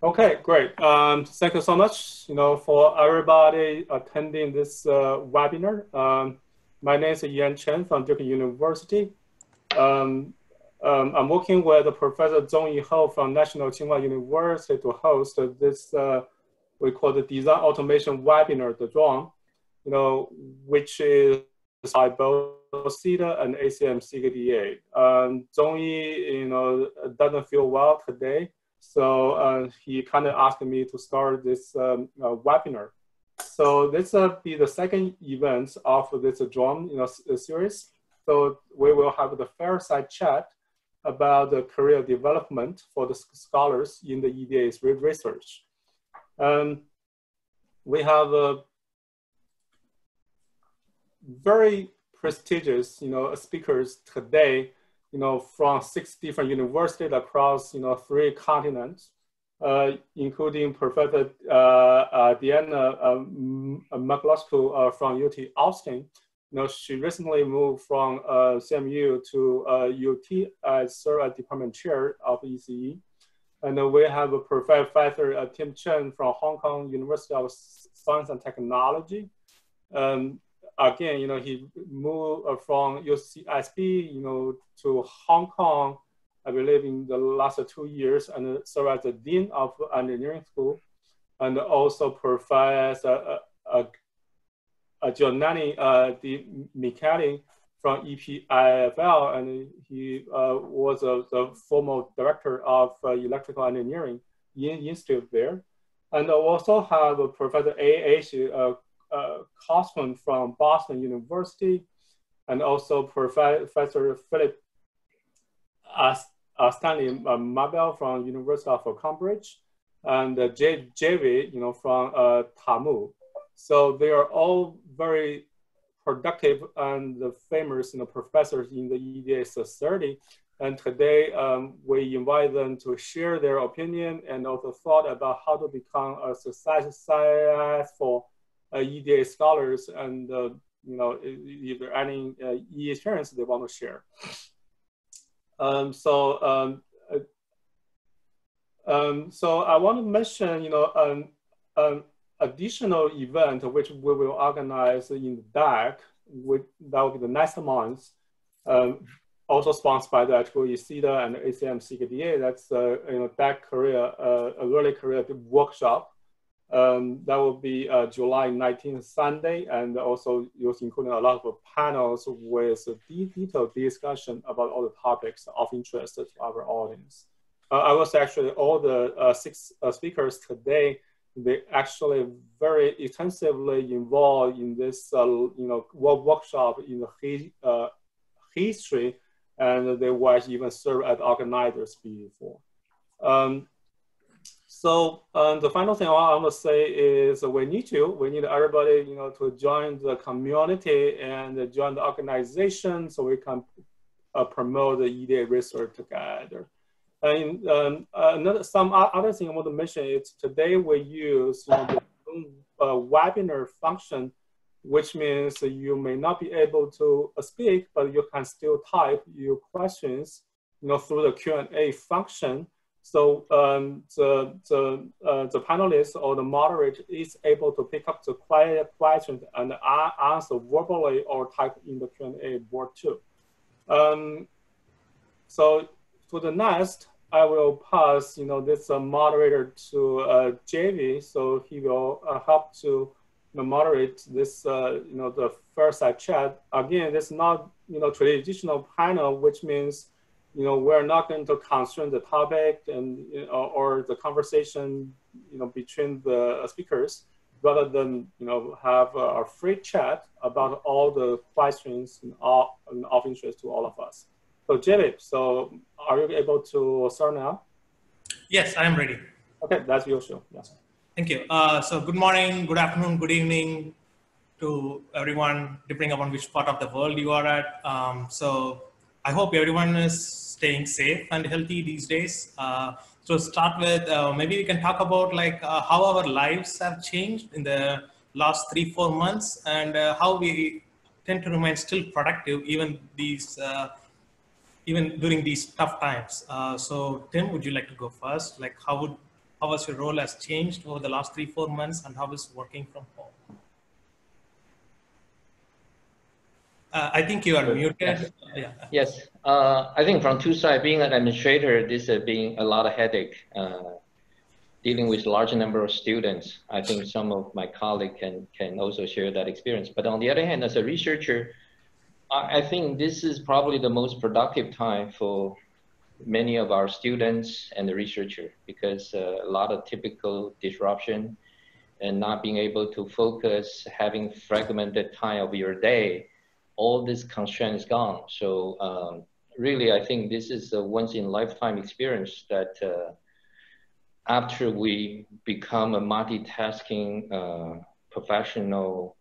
Okay, great. Um, thank you so much, you know, for everybody attending this uh, webinar. Um, my name is Yiran Chen from Duke University. Um, um, I'm working with Professor Tsung-Yi Ho from National Tsing Hua University to host this, uh, we call the Design Automation Webinar, the DAWN, you know, which is by both CEDA and ACM SIGDA. Um, Tsung-Yi, you know, doesn't feel well today. So uh, he kind of asked me to start this um, uh, webinar. So this will be the second event of this DAWN you know, series. So we will have the fireside chat about the career development for the scholars in the EDA's research. Um, we have a very prestigious, you know, speakers today you know, from six different universities across, you know, three continents, uh, including Professor uh, uh, Diana um, Marculescu uh, from UT Austin. You know, she recently moved from uh, CMU to UT as serve as department chair of ECE. And we have a Professor Tim Cheng from Hong Kong University of Science and Technology. Um, again, you know, he moved uh, from UCSB, you know, to Hong Kong, I believe in the last two years, and served as the Dean of Engineering School, and also Professor uh, uh, uh, Giovanni uh, De Micheli from EPFL, and he uh, was uh, the former director of uh, electrical engineering in Institute there. And also have Professor Ayse Uh, uh, Coskun from Boston University, and also Professor Philip Stanley uh, Marbell from University of Cambridge, and uh, J JV, you know, from uh, TAMU. So they are all very productive and famous you know, professors in the EDA society. And today um, we invite them to share their opinion and also thought about how to become a successful EDA scholars and uh, you know if there any uh, E experience they want to share. Um, so um, um, so I want to mention you know an, an additional event which we will organize in the DAC, which that will be the next month. Um, also sponsored by the IEEE CEDA and ACM SIGDA. That's uh, you know DAC career, uh, a early career workshop um, that will be uh, July 19th, Sunday, and also you'll including a lot of panels with detailed discussion about all the topics of interest to our audience. Uh, I was actually all the uh, six uh, speakers today. They actually very extensively involved in this, uh, you know, workshop in the uh, history, and they were even served as organizers before. Um, so um, the final thing I want to say is we need to, we need everybody, you know, to join the community and join the organization so we can uh, promote the EDA research together. And um, another, some other thing I want to mention is today we use you know, the uh, webinar function, which means you may not be able to uh, speak, but you can still type your questions, you know, through the Q&A function. So um, the, the, uh, the panelist or the moderator is able to pick up the questions and answer verbally or type in the Q&A board too. Um, so for the next, I will pass, you know, this uh, moderator to uh, JV, so he will uh, help to moderate this, uh, you know, the first chat. Again, this is not, you know, traditional panel, which means you know, we're not going to constrain the topic and you know, or the conversation, you know, between the speakers, rather than you know have a, free chat about all the questions and all, and of interest to all of us. So, Jalip, so are you able to start now? Yes, I am ready. Okay, that's usual. Yes. Thank you. Uh, so, good morning, good afternoon, good evening to everyone, depending upon which part of the world you are at. Um, so, I hope everyone is staying safe and healthy these days. Uh, so start with uh, maybe we can talk about like uh, how our lives have changed in the last three four months and uh, how we tend to remain still productive even these uh, even during these tough times. Uh, so Tim, would you like to go first? Like how would how has your role has changed over the last three, four months, and how is working from home? Uh, I think you are muted. Yes. Yeah. yes. Uh, I think from two sides, being an administrator, this has been a lot of headache. Uh, dealing with large number of students. I think some of my colleagues can, can also share that experience. But on the other hand, as a researcher, I, I think this is probably the most productive time for many of our students and the researcher because uh, a lot of typical disruption and not being able to focus, having fragmented time of your day, all this constraint is gone. So um, really, I think this is a once in lifetime experience that uh, after we become a multitasking uh, professional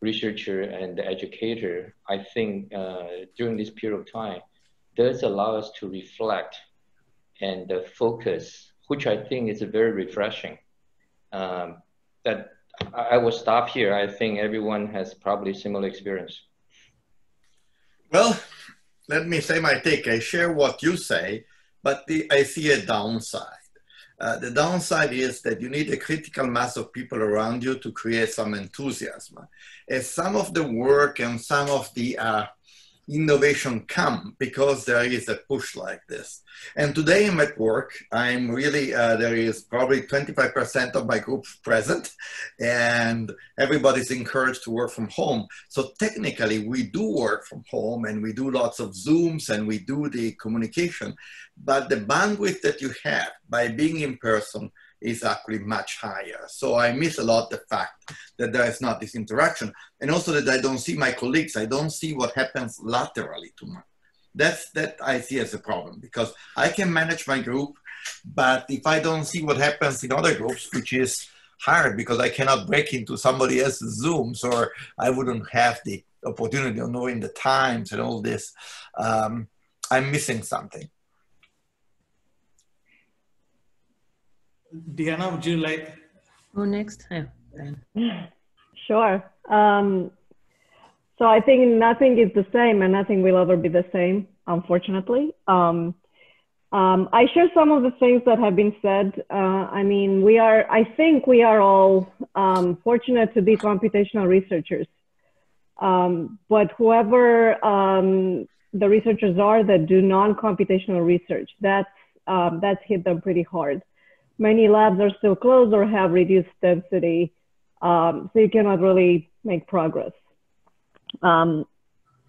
researcher and educator, I think uh, during this period of time, does allow us to reflect and uh, focus, which I think is very refreshing. Um, that I, I will stop here. I think everyone has probably similar experience. Well, let me say my take. I share what you say, but the, I see a downside. Uh, the downside is that you need a critical mass of people around you to create some enthusiasm. As some of the work and some of the uh, innovation come because there is a push like this. And today I'm at work. I'm really, uh, there is probably 25% of my group present and everybody's encouraged to work from home. So technically we do work from home and we do lots of Zooms and we do the communication, but the bandwidth that you have by being in person is actually much higher. So I miss a lot the fact that there is not this interaction. And also that I don't see my colleagues. I don't see what happens laterally to me. That's that I see as a problem because I can manage my group, but if I don't see what happens in other groups, which is hard because I cannot break into somebody else's Zooms or I wouldn't have the opportunity of knowing the times and all this, um, I'm missing something. Diana, would you like? Oh, next time. Sure. Um, so I think nothing is the same and nothing will ever be the same, unfortunately. Um, um, I share some of the things that have been said. Uh, I mean, we are, I think we are all um, fortunate to be computational researchers. Um, but whoever um, the researchers are that do non-computational research, that's, um, that's hit them pretty hard many labs are still closed or have reduced density, um, so you cannot really make progress. Um,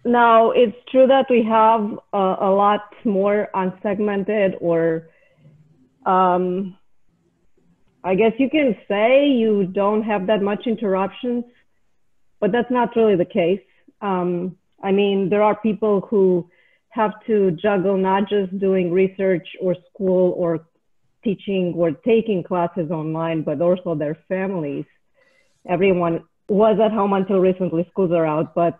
now, it's true that we have a, a lot more unsegmented or um, I guess you can say you don't have that much interruptions, but that's not really the case. Um, I mean, there are people who have to juggle not just doing research or school or teaching or taking classes online, but also their families. Everyone was at home until recently. Schools are out, but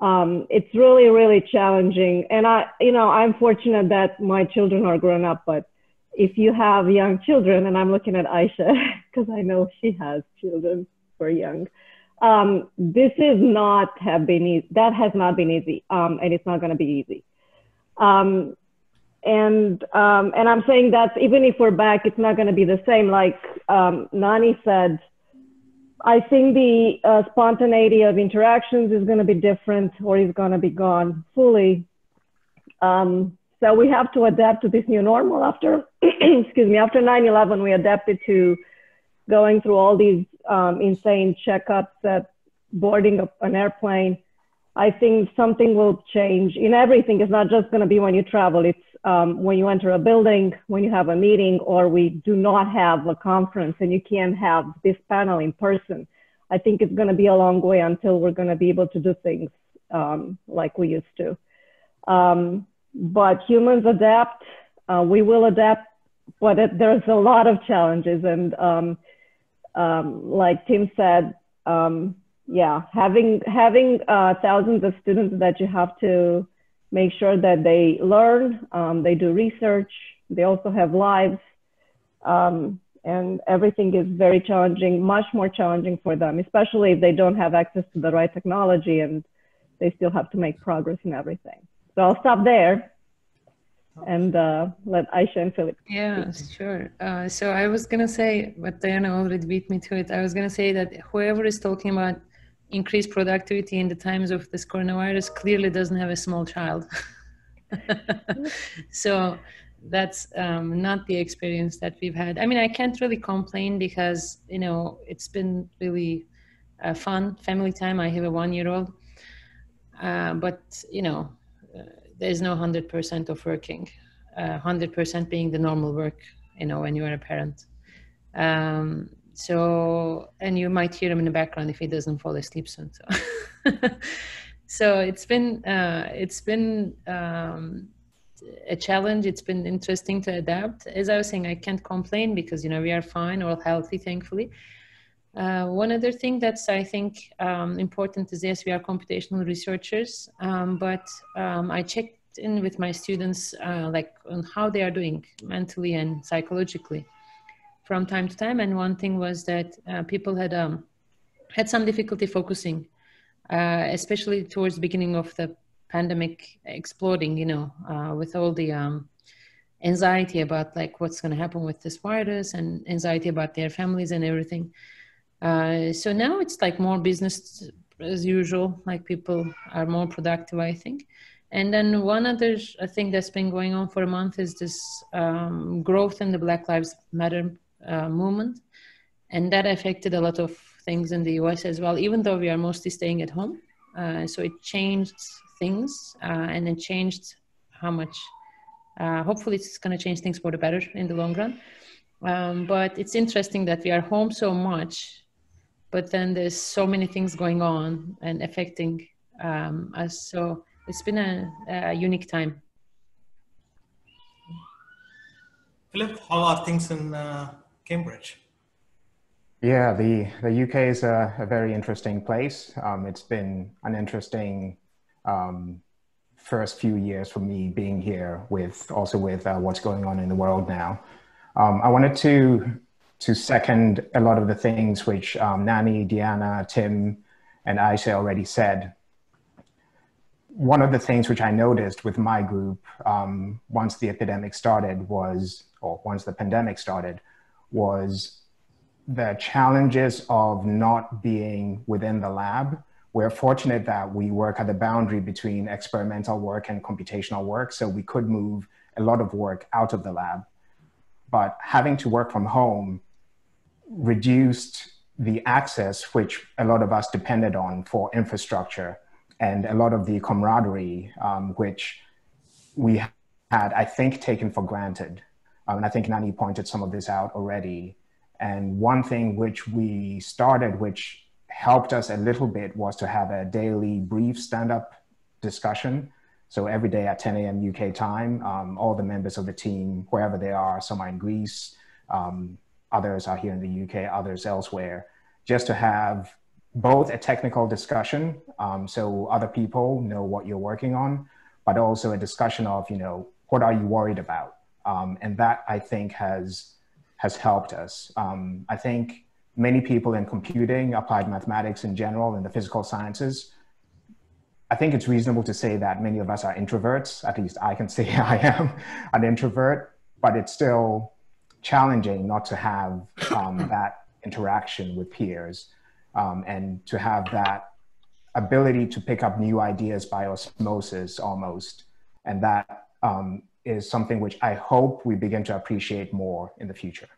um, it's really, really challenging. And I, you know, I'm fortunate that my children are grown up, but if you have young children, and I'm looking at Aisha because I know she has children who are young, um, this is not have been easy. That has not been easy, um, and it's not going to be easy. Um, and um, and I'm saying that even if we're back, it's not going to be the same. Like um, Nanni said, I think the uh, spontaneity of interactions is going to be different, or is going to be gone fully. Um, so we have to adapt to this new normal. After excuse me, after 9/11, we adapted to going through all these um, insane checkups at boarding an airplane. I think something will change in everything. It's not just going to be when you travel. It's um, when you enter a building, when you have a meeting, or we do not have a conference and you can't have this panel in person, I think it's going to be a long way until we're going to be able to do things um, like we used to. Um, but humans adapt. Uh, we will adapt, but it, there's a lot of challenges. And um, um, like Tim said, um, yeah, having having uh, thousands of students that you have to make sure that they learn, um, they do research, they also have lives, um, and everything is very challenging, much more challenging for them, especially if they don't have access to the right technology and they still have to make progress in everything. So I'll stop there. and uh, let Aisha and Philip. Yeah, sure. Uh, so I was gonna say, but Diana already beat me to it. I was gonna say that whoever is talking about increased productivity in the times of this coronavirus clearly doesn't have a small child. so that's um, not the experience that we've had. I mean, I can't really complain because you know it's been really uh, fun family time. I have a one-year-old, uh, but you know, uh, there's no hundred percent of working. Uh, hundred percent being the normal work, you know, when you are a parent. Um, so, and you might hear him in the background if he doesn't fall asleep soon. So, so it's been uh, it's been um, a challenge. It's been interesting to adapt. As I was saying, I can't complain because you know we are fine, all healthy, thankfully. Uh, one other thing that's I think um, important is yes, we are computational researchers, um, but um, I checked in with my students uh, like on how they are doing mentally and psychologically from time to time. And one thing was that uh, people had um, had some difficulty focusing, uh, especially towards the beginning of the pandemic exploding. You know, uh, with all the um, anxiety about like what's going to happen with this virus and anxiety about their families and everything. Uh, so now it's like more business as usual, like people are more productive, I think. And then one other thing that's been going on for a month is this um, growth in the Black Lives Matter uh, movement. And that affected a lot of things in the US as well, even though we are mostly staying at home. Uh, so it changed things uh, and it changed how much, uh, hopefully, it's going to change things for the better in the long run. Um, but it's interesting that we are home so much but then there's so many things going on and affecting um, us. So it's been a, a, unique time. Philip, how are things in uh, Cambridge? Yeah, the, the UK is a, a very interesting place. Um, it's been an interesting um, first few years for me being here with also with uh, what's going on in the world now. Um, I wanted to to second a lot of the things which um, Nanni, Diana, Tim, and Aisha already said. One of the things which I noticed with my group um, once the epidemic started was, or once the pandemic started, was the challenges of not being within the lab. We're fortunate that we work at the boundary between experimental work and computational work, so we could move a lot of work out of the lab. But having to work from home reduced the access which a lot of us depended on for infrastructure and a lot of the camaraderie um, which we had, I think, taken for granted. Um, and I think Nanni pointed some of this out already. And one thing which we started, which helped us a little bit, was to have a daily brief stand up discussion. So every day at 10 a.m. UK time, um, all the members of the team, wherever they are, some are in Greece, um, others are here in the UK, others elsewhere, just to have both a technical discussion, um, so other people know what you're working on, but also a discussion of, you know, what are you worried about? Um, and that I think has has helped us. Um, I think many people in computing, applied mathematics in general, and the physical sciences, I think it's reasonable to say that many of us are introverts. At least I can say I am an introvert, but it's still challenging not to have um, that interaction with peers um, and to have that ability to pick up new ideas by osmosis almost. And that um, is something which I hope we begin to appreciate more in the future.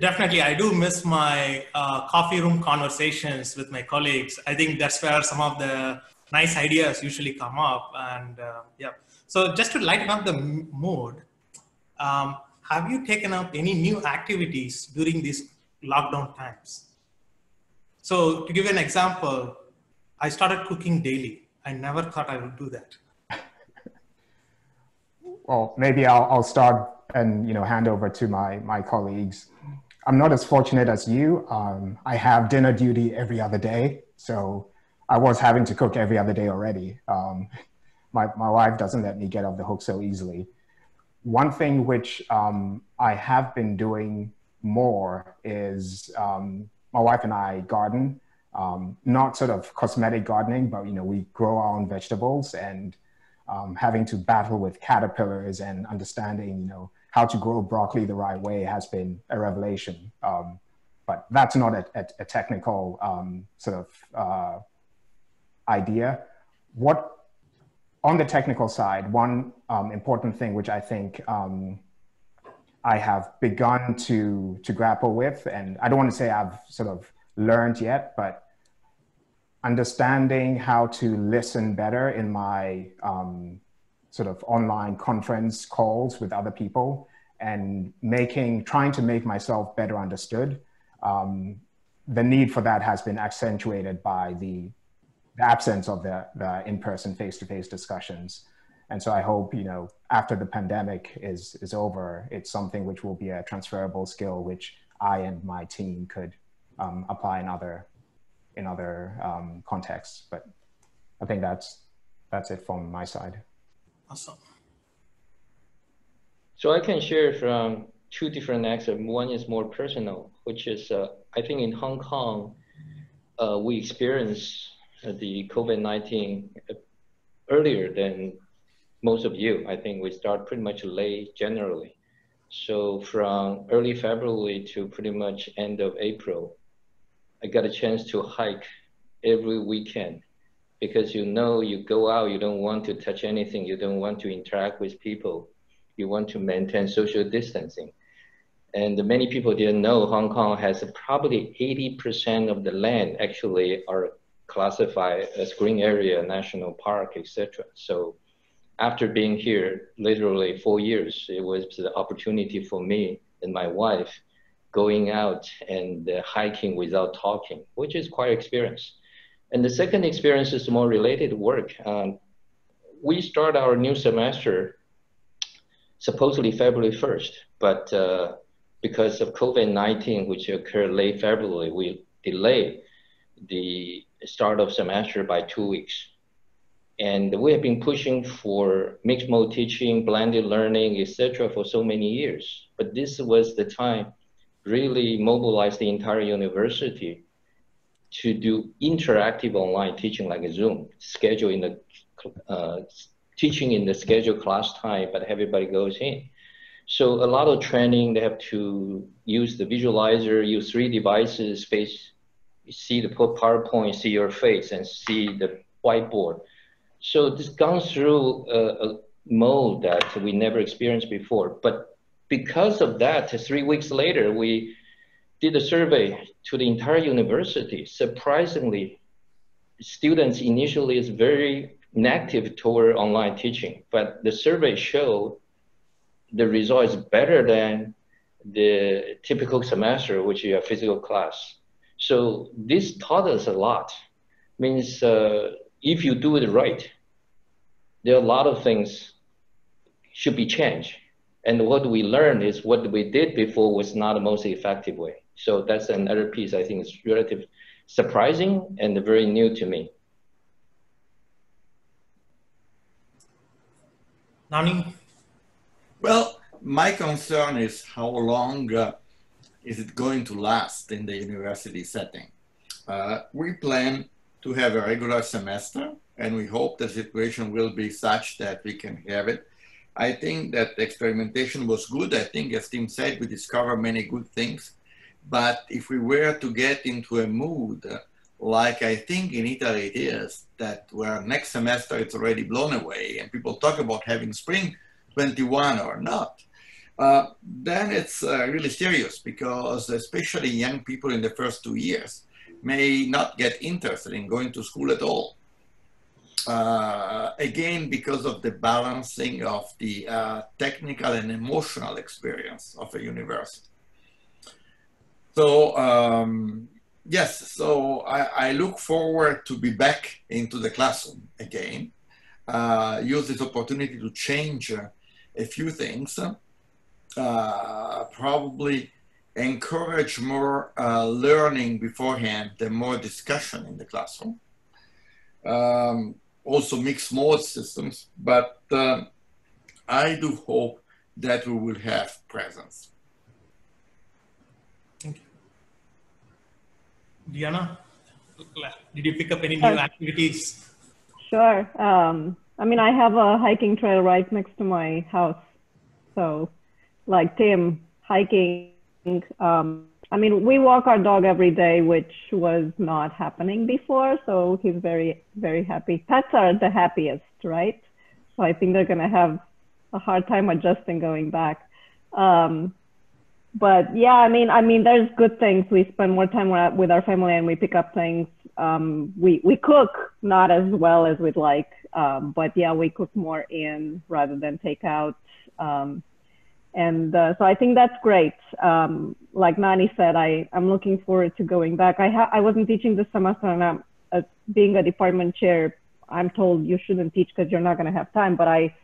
Definitely, I do miss my uh, coffee room conversations with my colleagues. I think that's where some of the nice ideas usually come up. And uh, yeah, so just to lighten up the mood, um, have you taken up any new activities during these lockdown times? So to give an example, I started cooking daily. I never thought I would do that. Well, maybe I'll, I'll start and you know hand over to my my colleagues. I'm not as fortunate as you. Um, I have dinner duty every other day, so I was having to cook every other day already. Um, my my wife doesn't let me get off the hook so easily one thing which um, I have been doing more is um, my wife and I garden, um, not sort of cosmetic gardening, but you know we grow our own vegetables, and um, having to battle with caterpillars and understanding, you know, how to grow broccoli the right way has been a revelation. Um, but that's not a, a, a technical um, sort of uh, idea. What on the technical side, one um, important thing which I think um, I have begun to to grapple with, and I don't want to say I've sort of learned yet, but understanding how to listen better in my um, sort of online conference calls with other people and making trying to make myself better understood. Um, the need for that has been accentuated by the, the absence of the, the in-person face-to-face discussions. And so i hope you know after the pandemic is is over it's something which will be a transferable skill which i and my team could um, apply in other in other um, contexts. But I think that's that's it from my side. Awesome. So I can share from two different aspects. One is more personal, which is uh, I think in Hong Kong, uh, we experienced uh, the COVID-19 earlier than most of you. I think we start pretty much late generally. So from early February to pretty much end of April, I got a chance to hike every weekend because you know you go out, you don't want to touch anything, you don't want to interact with people, you want to maintain social distancing. And many people didn't know Hong Kong has probably 80% of the land actually are classified as green area, national park, etc. So after being here literally four years, it was the opportunity for me and my wife going out and uh, hiking without talking, which is quite experience. And the second experience is more related work. Um, we start our new semester supposedly February 1st, but uh, because of COVID-19, which occurred late February, we delayed the start of semester by two weeks. And we have been pushing for mixed mode teaching, blended learning, etc., for so many years. But this was the time really mobilize the entire university to do interactive online teaching like Zoom, schedule in the uh, teaching in the scheduled class time, but everybody goes in. So a lot of training, they have to use the visualizer, use three devices, face, see the PowerPoint, see your face, and see the whiteboard. So this gone through a, a mode that we never experienced before. But because of that, three weeks later, we did a survey to the entire university. Surprisingly, students initially is very negative toward online teaching, but the survey showed the result is better than the typical semester, which is a physical class. So this taught us a lot. Means uh, if you do it right, there are a lot of things should be changed and what we learned is what we did before was not the most effective way. So that's another piece I think is relatively surprising and very new to me. Nanni? Well, my concern is how long uh, is it going to last in the university setting? Uh, we plan to have a regular semester and we hope the situation will be such that we can have it I think that experimentation was good. I think, as Tim said, we discovered many good things. But if we were to get into a mood, like I think in Italy it is, that where next semester it's already blown away and people talk about having spring 21 or not, uh, then it's uh, really serious because especially young people in the first two years may not get interested in going to school at all uh, again, because of the balancing of the uh, technical and emotional experience of a university. So, um, yes, so I, I, look forward to be back into the classroom again, uh, use this opportunity to change a few things, uh, probably encourage more uh, learning beforehand and more discussion in the classroom. Um, also mixed mode systems, but uh, I do hope that we will have presence. Thank you. Diana, did you pick up any new activities? Sure. Um, I mean, I have a hiking trail right next to my house. So, like Tim, hiking. Um, I mean, we walk our dog every day, which was not happening before. So he's very, very happy. Pets are the happiest, right? So I think they're going to have a hard time adjusting going back. Um, but yeah, I mean, I mean, there's good things. We spend more time with our family and we pick up things. Um, we we cook not as well as we'd like, um, but yeah, we cook more in rather than take out. Um, and uh, so I think that's great. Um, like Nanni said, I I'm looking forward to going back. I ha- I wasn't teaching this semester, and I'm uh, being a department chair. I'm told you shouldn't teach because you're not going to have time. But I,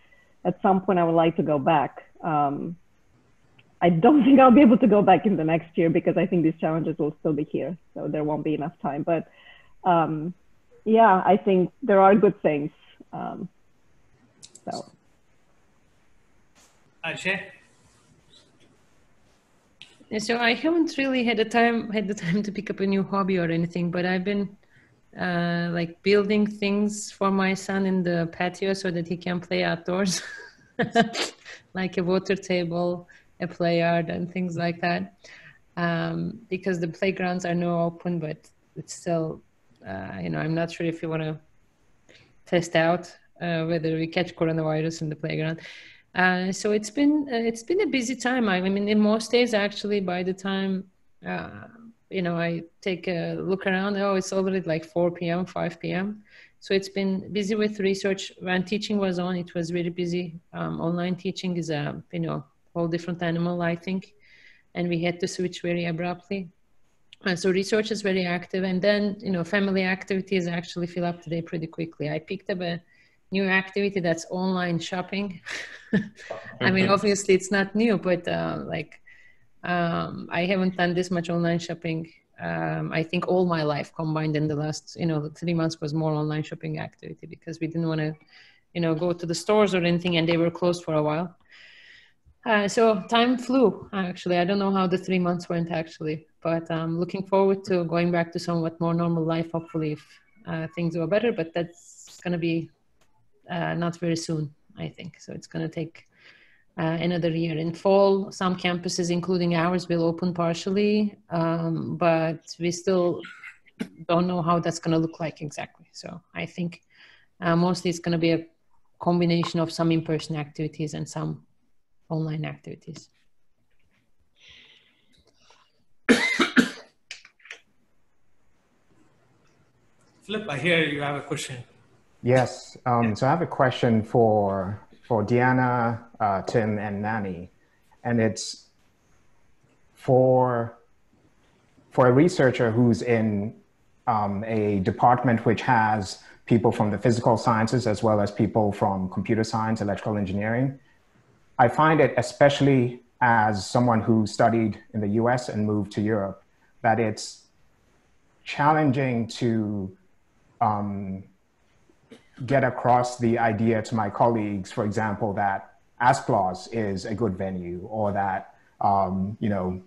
at some point, I would like to go back. Um, I don't think I'll be able to go back in the next year because I think these challenges will still be here. So there won't be enough time. But um, yeah, I think there are good things. Um, so. Aisha? So I haven't really had the time had the time to pick up a new hobby or anything, but I've been uh, like building things for my son in the patio so that he can play outdoors, like a water table, a play yard, and things like that. Um, because the playgrounds are now open, but it's still, uh, you know, I'm not sure if you want to test out uh, whether we catch coronavirus in the playground. Uh, so it's been uh, it's been a busy time. I mean, in most days, actually, by the time uh, you know I take a look around, oh, it's already like 4 p.m., 5 p.m. So it's been busy with research. When teaching was on, it was really busy. Um, online teaching is a you know whole different animal, I think, and we had to switch very abruptly. And so research is very active, and then you know family activities actually fill up today pretty quickly. I picked up a new activity that's online shopping. I mean, mm-hmm. obviously it's not new, but uh, like um, I haven't done this much online shopping. Um, I think all my life combined in the last, you know, three months was more online shopping activity because we didn't want to, you know, go to the stores or anything, and they were closed for a while. Uh, so time flew. Actually, I don't know how the three months went actually, but I'm looking forward to going back to somewhat more normal life. Hopefully, if uh, things are better, but that's going to be uh, not very soon, I think. So it's going to take uh, another year. In fall, some campuses, including ours, will open partially, um, but we still don't know how that's going to look like exactly. So I think uh, mostly it's going to be a combination of some in-person activities and some online activities. Flip, I hear you have a question. Yes. Um, so I have a question for for Diana, uh, Tim, and Nanni, and it's for for a researcher who's in um, a department which has people from the physical sciences as well as people from computer science, electrical engineering. I find it, especially as someone who studied in the US and moved to Europe, that it's challenging to um, get across the idea to my colleagues, for example, that Asplos is a good venue or that, um, you know,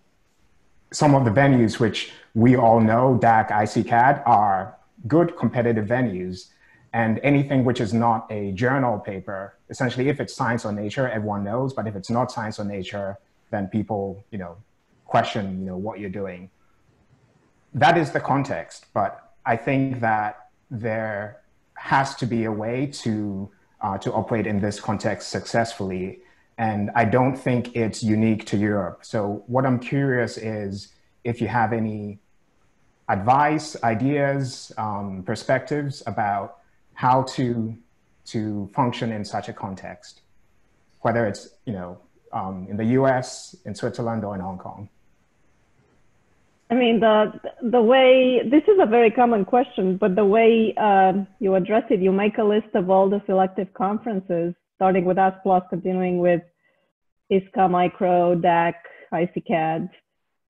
some of the venues which we all know, DAC, ICCAD, are good competitive venues. And anything which is not a journal paper, essentially, if it's science or nature, everyone knows. But if it's not science or nature, then people, you know, question, you know, what you're doing. That is the context. But I think that there has to be a way to uh, to operate in this context successfully. And I don't think it's unique to Europe. So what I'm curious is if you have any advice, ideas, um, perspectives about how to to function in such a context, whether it's you know um, in the U.S., in Switzerland, or in Hong Kong. I mean, the the way this is a very common question, but the way uh, you address it, you make a list of all the selective conferences, starting with Asplos, continuing with ISCA, Micro, DAC, ICCAD,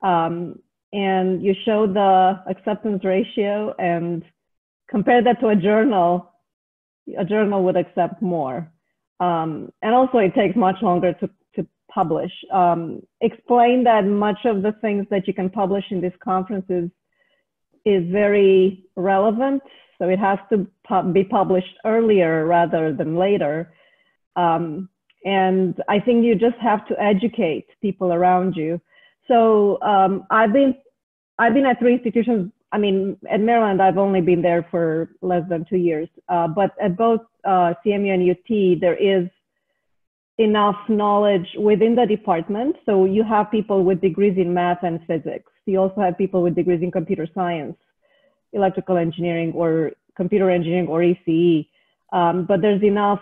um, and you show the acceptance ratio and compare that to a journal. A journal would accept more, um, and also it takes much longer to publish. Um, explain that much of the things that you can publish in these conferences is very relevant So it has to pu- be published earlier rather than later. Um, and I think you just have to educate people around you. So um, I've been I've been at three institutions. I mean, at Maryland, I've only been there for less than two years. Uh, but at both uh, CMU and UT, there is enough knowledge within the department. So you have people with degrees in math and physics. You also have people with degrees in computer science, electrical engineering, or computer engineering, or ECE. Um, but there's enough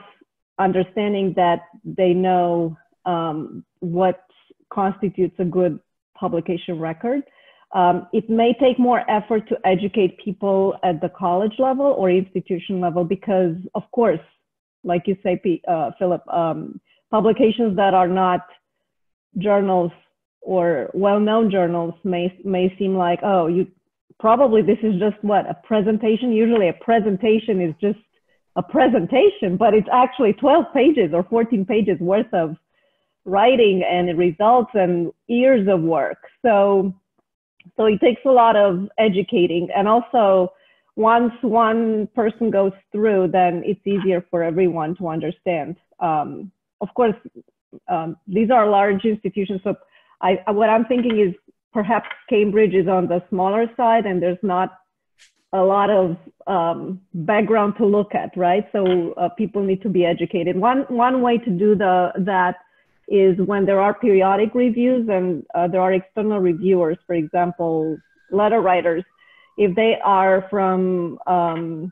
understanding that they know um, what constitutes a good publication record. Um, it may take more effort to educate people at the college level or institution level because, of course, like you say, uh, Philip, um, publications that are not journals or well-known journals may may seem like oh you probably this is just what a presentation? Usually a presentation is just a presentation but it's actually 12 pages or 14 pages worth of writing and results and years of work. So so it takes a lot of educating. And also once one person goes through then it's easier for everyone to understand um, of course, um, these are large institutions. So I, what I'm thinking is perhaps Cambridge is on the smaller side and there's not a lot of um, background to look at, right? So uh, people need to be educated. One, one way to do the, that is when there are periodic reviews and uh, there are external reviewers, for example, letter writers, if they are from, um,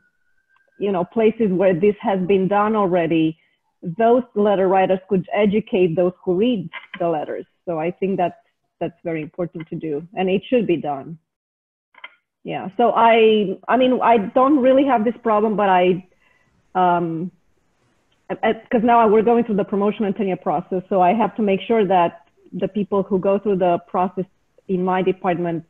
you know, places where this has been done already, those letter writers could educate those who read the letters. So I think that's that's very important to do, and it should be done. Yeah. So I I mean I don't really have this problem, but I um because now we're going through the promotion and tenure process, so I have to make sure that the people who go through the process in my department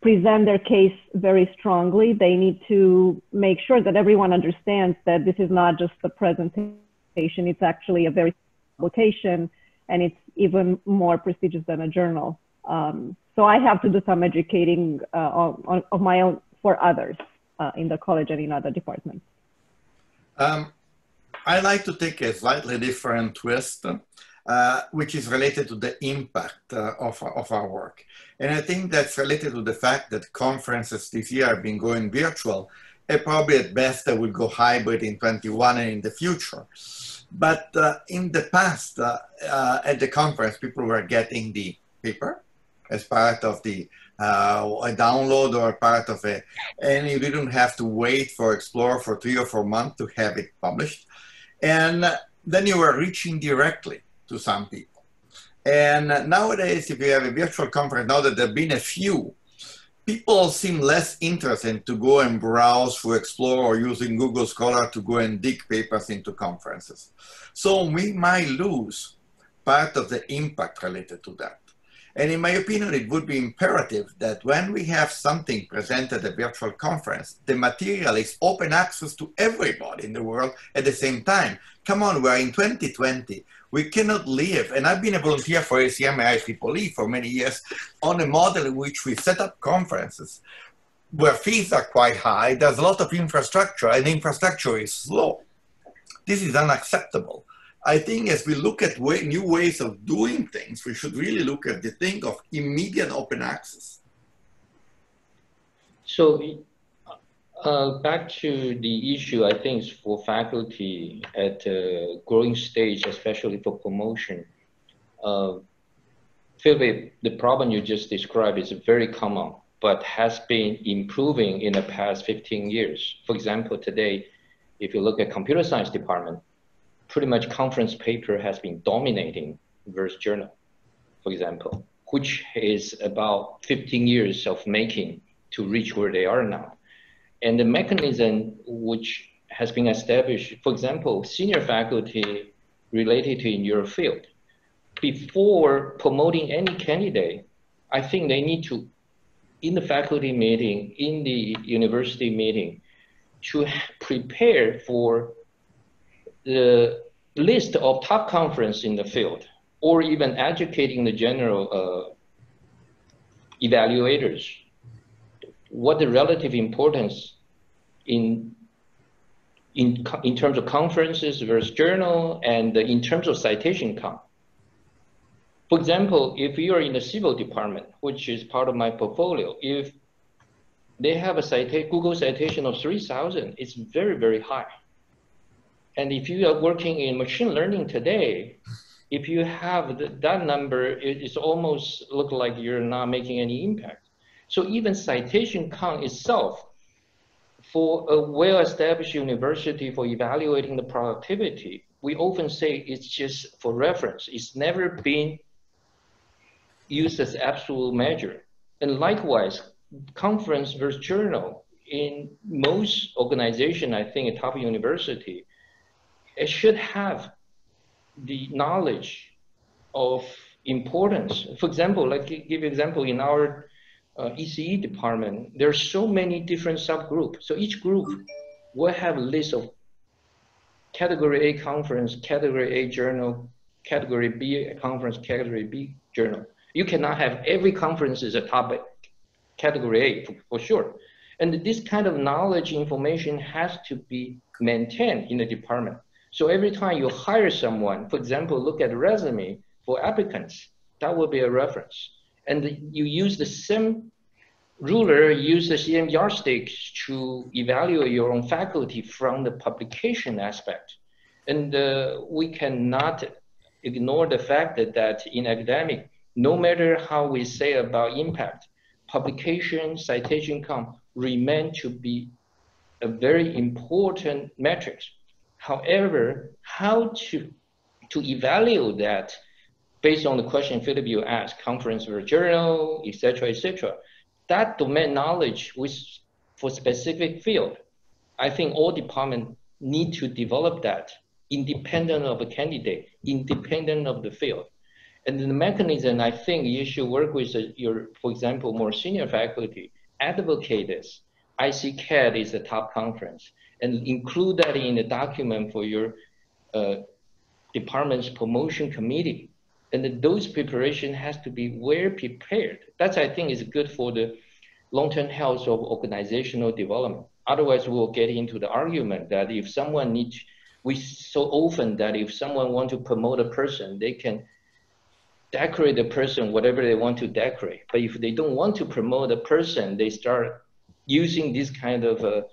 present their case very strongly. They need to make sure that everyone understands that this is not just the presentation publication. It's actually a very publication and it's even more prestigious than a journal. Um, so I have to do some educating uh, on, on, of my own for others uh, in the college and in other departments. Um, I like to take a slightly different twist, uh, which is related to the impact uh, of, of our work. And I think that's related to the fact that conferences this year have been going virtual and probably at best they will go hybrid in 21 and in the future. But uh, in the past, uh, uh, at the conference, people were getting the paper as part of the uh, a download or part of it, and you didn't have to wait for Explorer for three or four months to have it published. And then you were reaching directly to some people. And nowadays, if you have a virtual conference, now that there have been a few, people seem less interested to go and browse for Xplore or using Google Scholar to go and dig papers into conferences. So we might lose part of the impact related to that. And in my opinion, it would be imperative that when we have something presented at a virtual conference, the material is open access to everybody in the world at the same time. Come on, we're in 2020. We cannot live, and I've been a volunteer for ACM and IEEE for many years, on a model in which we set up conferences where fees are quite high, there's a lot of infrastructure, and infrastructure is slow. This is unacceptable. I think as we look at way, new ways of doing things, we should really look at the thing of immediate open access. So uh, back to the issue, I think for faculty at a growing stage, especially for promotion, uh, Philip, the problem you just described is very common, but has been improving in the past 15 years. For example, today, if you look at computer science department, pretty much conference paper has been dominating versus journal, for example, which is about 15 years of making to reach where they are now. And the mechanism which has been established, for example, senior faculty related to your field, before promoting any candidate, I think they need to, in the faculty meeting, in the university meeting, to prepare for the list of top conference in the field, or even educating the general uh, evaluators what the relative importance in in, in terms of conferences versus journal and in terms of citation count. For example, if you're in the civil department, which is part of my portfolio, if they have a cita Google citation of 3,000, it's very, very high. And if you are working in machine learning today, if you have that number, it, it's almost look like you're not making any impact. So even citation count itself for a well-established university for evaluating the productivity, we often say it's just for reference. It's never been used as absolute measure. And likewise, conference versus journal in most organization, I think a top university, it should have the knowledge of importance. For example, like give you example in our uh, ECE department, there are so many different subgroups. So each group will have a list of category A conference, category A journal, category B conference, category B journal. You cannot have every conference as a topic, category A for, for sure. And this kind of knowledge information has to be maintained in the department. So every time you hire someone, for example, look at resume for applicants, that will be a reference and you use the same ruler, use the same yardstick to evaluate your own faculty from the publication aspect. And uh, we cannot ignore the fact that, that in academic, no matter how we say about impact, publication, citation count remain to be a very important metric. However, how to, to evaluate that based on the question Philip you asked, conference or journal, etc., etc. That domain knowledge for specific field, I think all departments need to develop that independent of a candidate, independent of the field. And the mechanism, I think you should work with your, for example, more senior faculty, advocate this. ICCAD is the top conference, and include that in the document for your uh, department's promotion committee and those preparation has to be well prepared. That's I think is good for the long-term health of organizational development. Otherwise, we'll get into the argument that if someone needs, we so often that if someone want to promote a person, they can decorate the person whatever they want to decorate. But if they don't want to promote a person, they start using this kind of a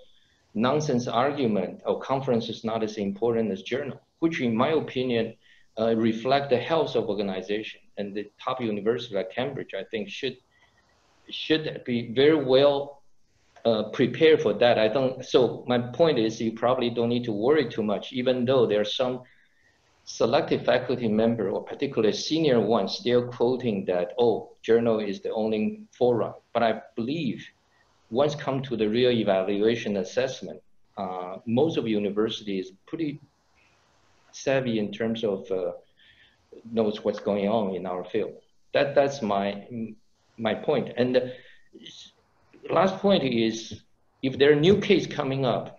nonsense argument. Oh, conference is not as important as journal, which in my opinion uh, reflect the health of organization. And the top university like Cambridge, I think, should should be very well uh, prepared for that. I don't. So my point is, you probably don't need to worry too much, even though there are some selected faculty member or particularly senior ones still quoting that, oh, journal is the only forum. But I believe once come to the real evaluation assessment, uh, most of universities pretty savvy in terms of uh, knows what's going on in our field. That that's my my point. And the last point is, if there are new case coming up,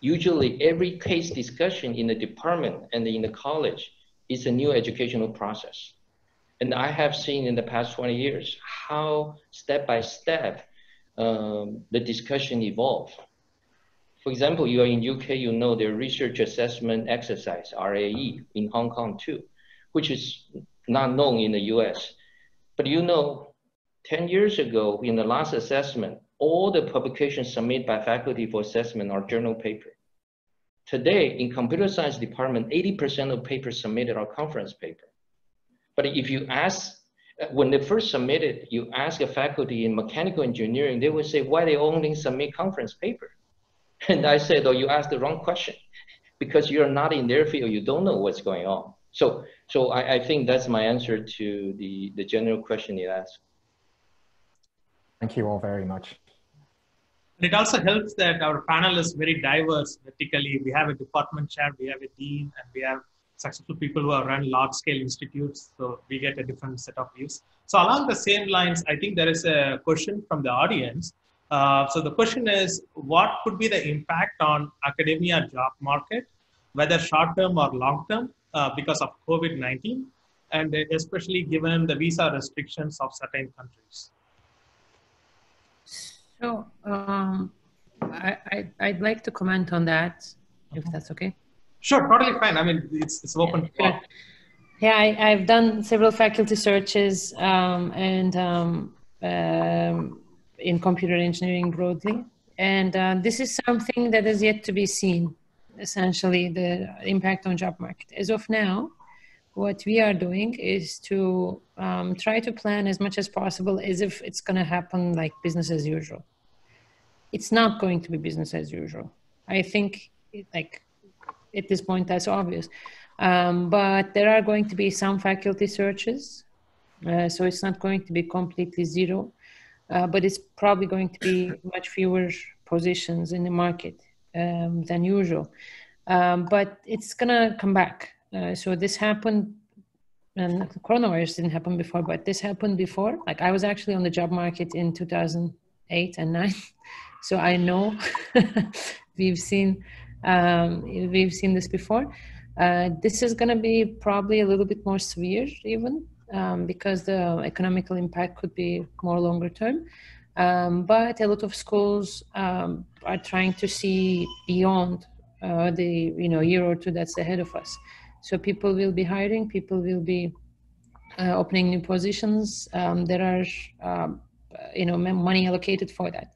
usually every case discussion in the department and in the college is a new educational process. And I have seen in the past 20 years how step by step um, the discussion evolved. For example, you are in UK, you know their research assessment exercise, RAE, in Hong Kong too, which is not known in the US. But you know, 10 years ago, in the last assessment, all the publications submitted by faculty for assessment are journal paper. Today, in computer science department, 80% of papers submitted are conference paper. But if you ask, uh, when they first submitted, you ask a faculty in mechanical engineering, they will say, why they only submit conference paper? And I said, oh, you asked the wrong question because you're not in their field. You don't know what's going on. So, so I, I think that's my answer to the, the general question you asked. Thank you all very much. it also helps that our panel is very diverse vertically. We have a department chair, we have a dean, and we have successful people who have run large scale institutes. So we get a different set of views. So along the same lines, I think there is a question from the audience. Uh, so the question is, what could be the impact on academia job market, whether short term or long term, uh, because of COVID-19, and especially given the visa restrictions of certain countries? So um, I, I, I'd like to comment on that, if that's okay. Sure, totally fine. I mean, it's, it's open Yeah, yeah I, I've done several faculty searches um, and um, um, in computer engineering broadly. And uh, this is something that is yet to be seen, essentially, the impact on job market. As of now, what we are doing is to um, try to plan as much as possible as if it's going to happen like business as usual. It's not going to be business as usual. I think, like, at this point, that's obvious. Um, but there are going to be some faculty searches, uh, so it's not going to be completely zero, uh, but it's probably going to be much fewer positions in the market um, than usual. Um, but it's gonna come back. Uh, so this happened, and coronavirus didn't happen before, but this happened before. Like I was actually on the job market in 2008 and nine, so I know we've seen um, we've seen this before. Uh, this is going to be probably a little bit more severe, even um, because the economical impact could be more longer term. Um, but a lot of schools um, are trying to see beyond uh, the you know year or two that's ahead of us. So people will be hiring, people will be uh, opening new positions. Um, there are um, you know money allocated for that.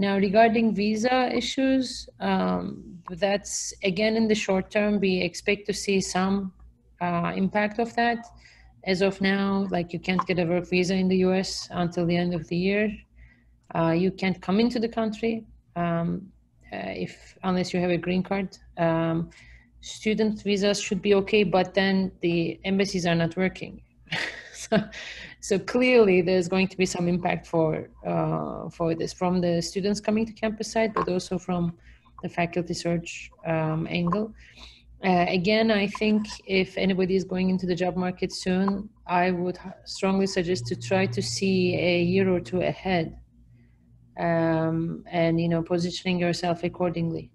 Now, regarding visa issues, um, that's again in the short term, we expect to see some uh, impact of that. As of now, like you can't get a work visa in the US until the end of the year. Uh, you can't come into the country um, uh, if unless you have a green card. Um, student visas should be okay, but then the embassies are not working. so, so clearly, there's going to be some impact for uh, for this from the students coming to campus side, but also from the faculty search um, angle. Uh, again, I think if anybody is going into the job market soon, I would strongly suggest to try to see a year or two ahead, um, and you know, positioning yourself accordingly,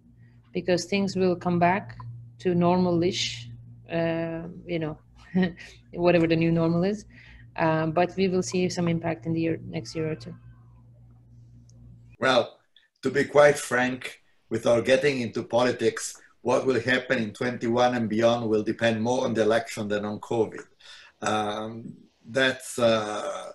because things will come back to normal-ish, uh, you know, whatever the new normal is. Um, but we will see some impact in the year, next year or two. Well, to be quite frank, without getting into politics, what will happen in 21 and beyond will depend more on the election than on COVID. Um, that's, uh,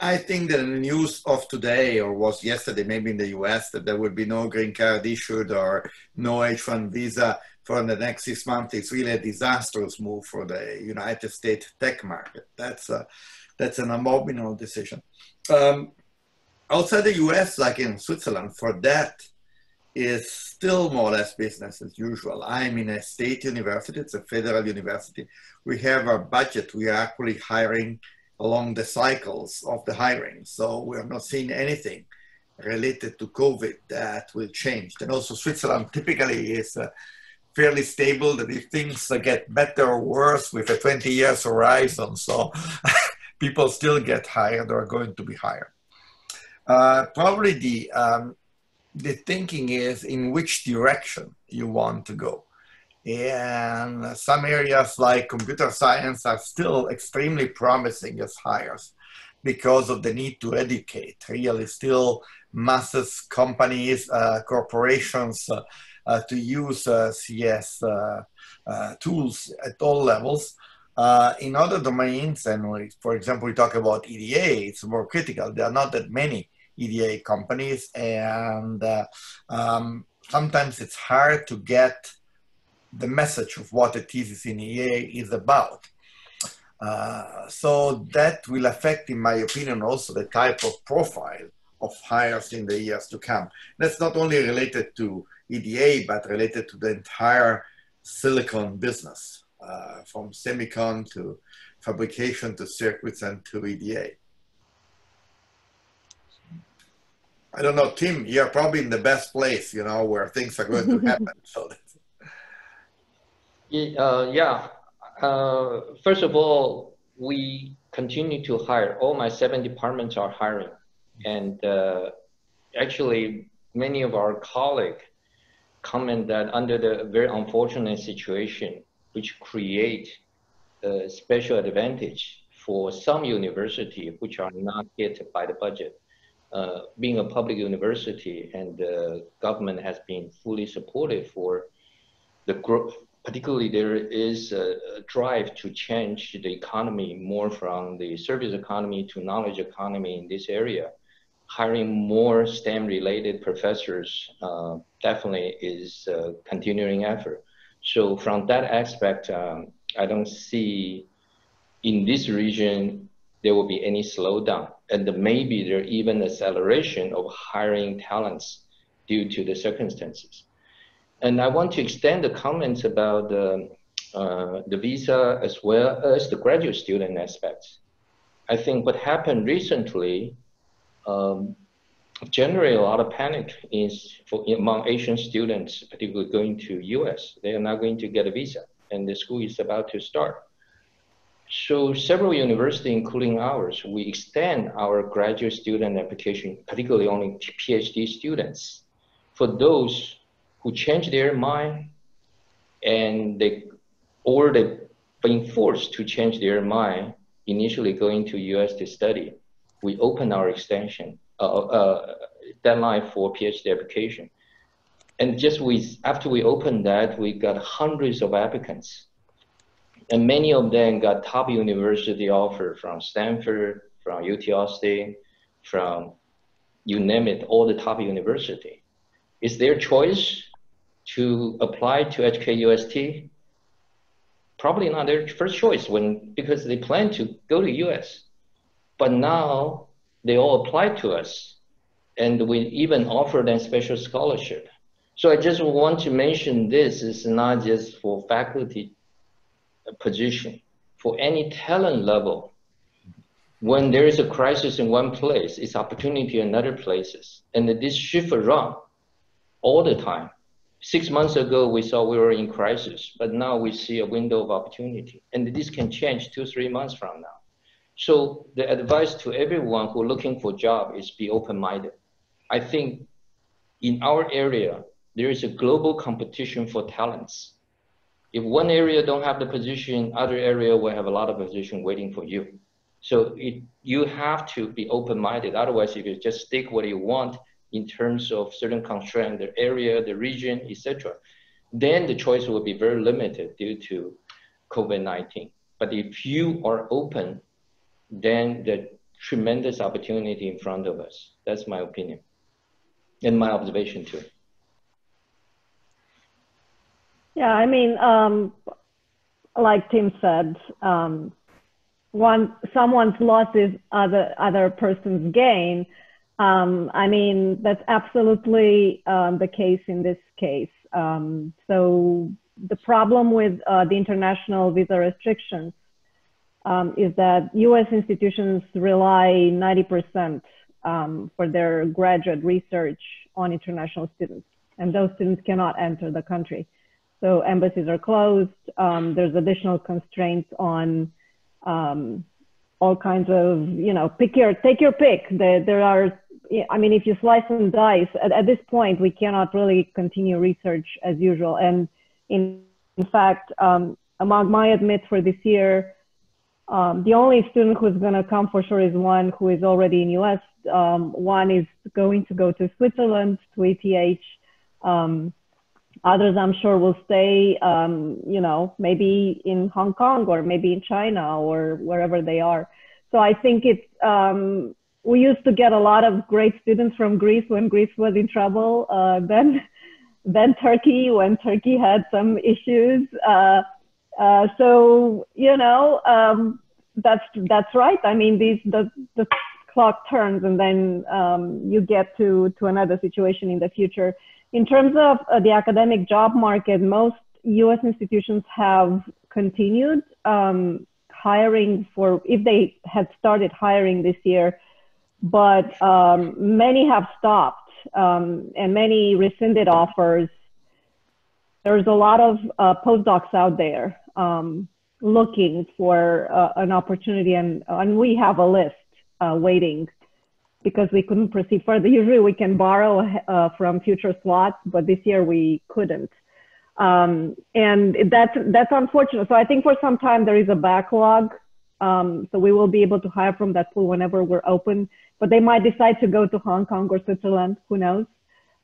I think that the news of today or was yesterday, maybe in the US, that there would be no green card issued or no H1 visa for the next six months, it's really a disastrous move for the United States tech market. That's a, that's an abominable decision. Um, outside the US, like in Switzerland, for that is still more or less business as usual. I'm in a state university, it's a federal university. We have our budget, we are actually hiring along the cycles of the hiring. So we have not seen anything related to COVID that will change. And also Switzerland typically is uh, fairly stable that if things get better or worse with a 20 years horizon, so people still get hired or are going to be hired. Uh, probably the, um, the thinking is in which direction you want to go. And some areas like computer science are still extremely promising as hires because of the need to educate. Really, still masses, companies, uh, corporations uh, uh, to use uh, CS uh, tools at all levels. in other domains, and for example, we talk about EDA, it's more critical. There are not that many EDA companies, and um, sometimes it's hard to get the message of what a thesis in EA is about. Uh, so that will affect, in my opinion, also the type of profile of hires in the years to come. That's not only related to EDA, but related to the entire silicon business, uh, from semicon to fabrication to circuits and to EDA. I don't know, Tim, you're probably in the best place, you know, where things are going to happen. so uh, yeah. Uh, first of all, we continue to hire. All my seven departments are hiring. And uh, actually, many of our colleagues comment that under the very unfortunate situation, which create a special advantage for some university which are not hit by the budget, uh, being a public university and the government has been fully supportive for the growth, particularly there is a, a, drive to change the economy more from the service economy to knowledge economy in this area. Hiring more STEM related professors uh, definitely is a continuing effort. So from that aspect, um, I don't see in this region there will be any slowdown and maybe there even acceleration of hiring talents due to the circumstances. And I want to extend the comments about the, uh, the visa as well as the graduate student aspects. I think what happened recently um, a lot of panic is for among Asian students, particularly going to US. They are not going to get a visa, and the school is about to start. So several universities, including ours, we extend our graduate student application, particularly only PhD students, for those who change their mind and they or they being forced to change their mind initially going to US to study. We open our extension uh, uh, deadline for PhD application. And just with, after we opened that, we got hundreds of applicants. And many of them got top university offer from Stanford, from UT Austin, from you name it, all the top university. It's their choice to apply to HKUST? Probably not their first choice when because they plan to go to US. But now they all apply to us and we even offer them special scholarship. So I just want to mention this is not just for faculty position, for any talent level. When there is a crisis in one place, it's opportunity in other places. And this shift around all the time. Six months ago, we saw we were in crisis, but now we see a window of opportunity. And this can change two, three months from now. So the advice to everyone who looking for a job is be open-minded. I think in our area, there is a global competition for talents. If one area don't have the position, other area will have a lot of position waiting for you. So it, you have to be open-minded. Otherwise, if you just stick what you want, in terms of certain constraint, the area, the region, etc., then the choice will be very limited due to COVID-19. But if you are open, then the tremendous opportunity in front of us. That's my opinion and my observation too. Yeah, I mean, um, like Tim said, um, one someone's loss is other other person's gain. Um, I mean, that's absolutely um, the case in this case. Um, so the problem with uh, the international visa restrictions um, is that U.S. institutions rely 90% um, for their graduate research on international students, and those students cannot enter the country. So embassies are closed. Um, there's additional constraints on all kinds of, you know, pick your, take your pick. There, there are I mean, if you slice and dice, at, at, this point, we cannot really continue research as usual. And in, in fact, um, among my admits for this year, um, the only student who's going to come for sure is one who is already in US. Um, one is going to go to Switzerland to ETH. Others, I'm sure, will stay, um, you know, maybe in Hong Kong or maybe in China or wherever they are. So I think it's um, we used to get a lot of great students from Greece when Greece was in trouble. Uh, then, then Turkey when Turkey had some issues. Uh, uh, so you know um, that's that's right. I mean, these the the clock turns, and then um, you get to to another situation in the future. In terms of uh, the academic job market, most U.S. institutions have continued um, hiring for if they had started hiring this year but um, many have stopped um, and many rescinded offers. There's a lot of uh, postdocs out there um, looking for uh, an opportunity, and, and we have a list uh, waiting because we couldn't proceed further. Usually we can borrow uh, from future slots, but this year we couldn't. Um, and that's, that's unfortunate. So I think for some time there is a backlog Um, so we will be able to hire from that pool whenever we're open. But they might decide to go to Hong Kong or Switzerland, who knows,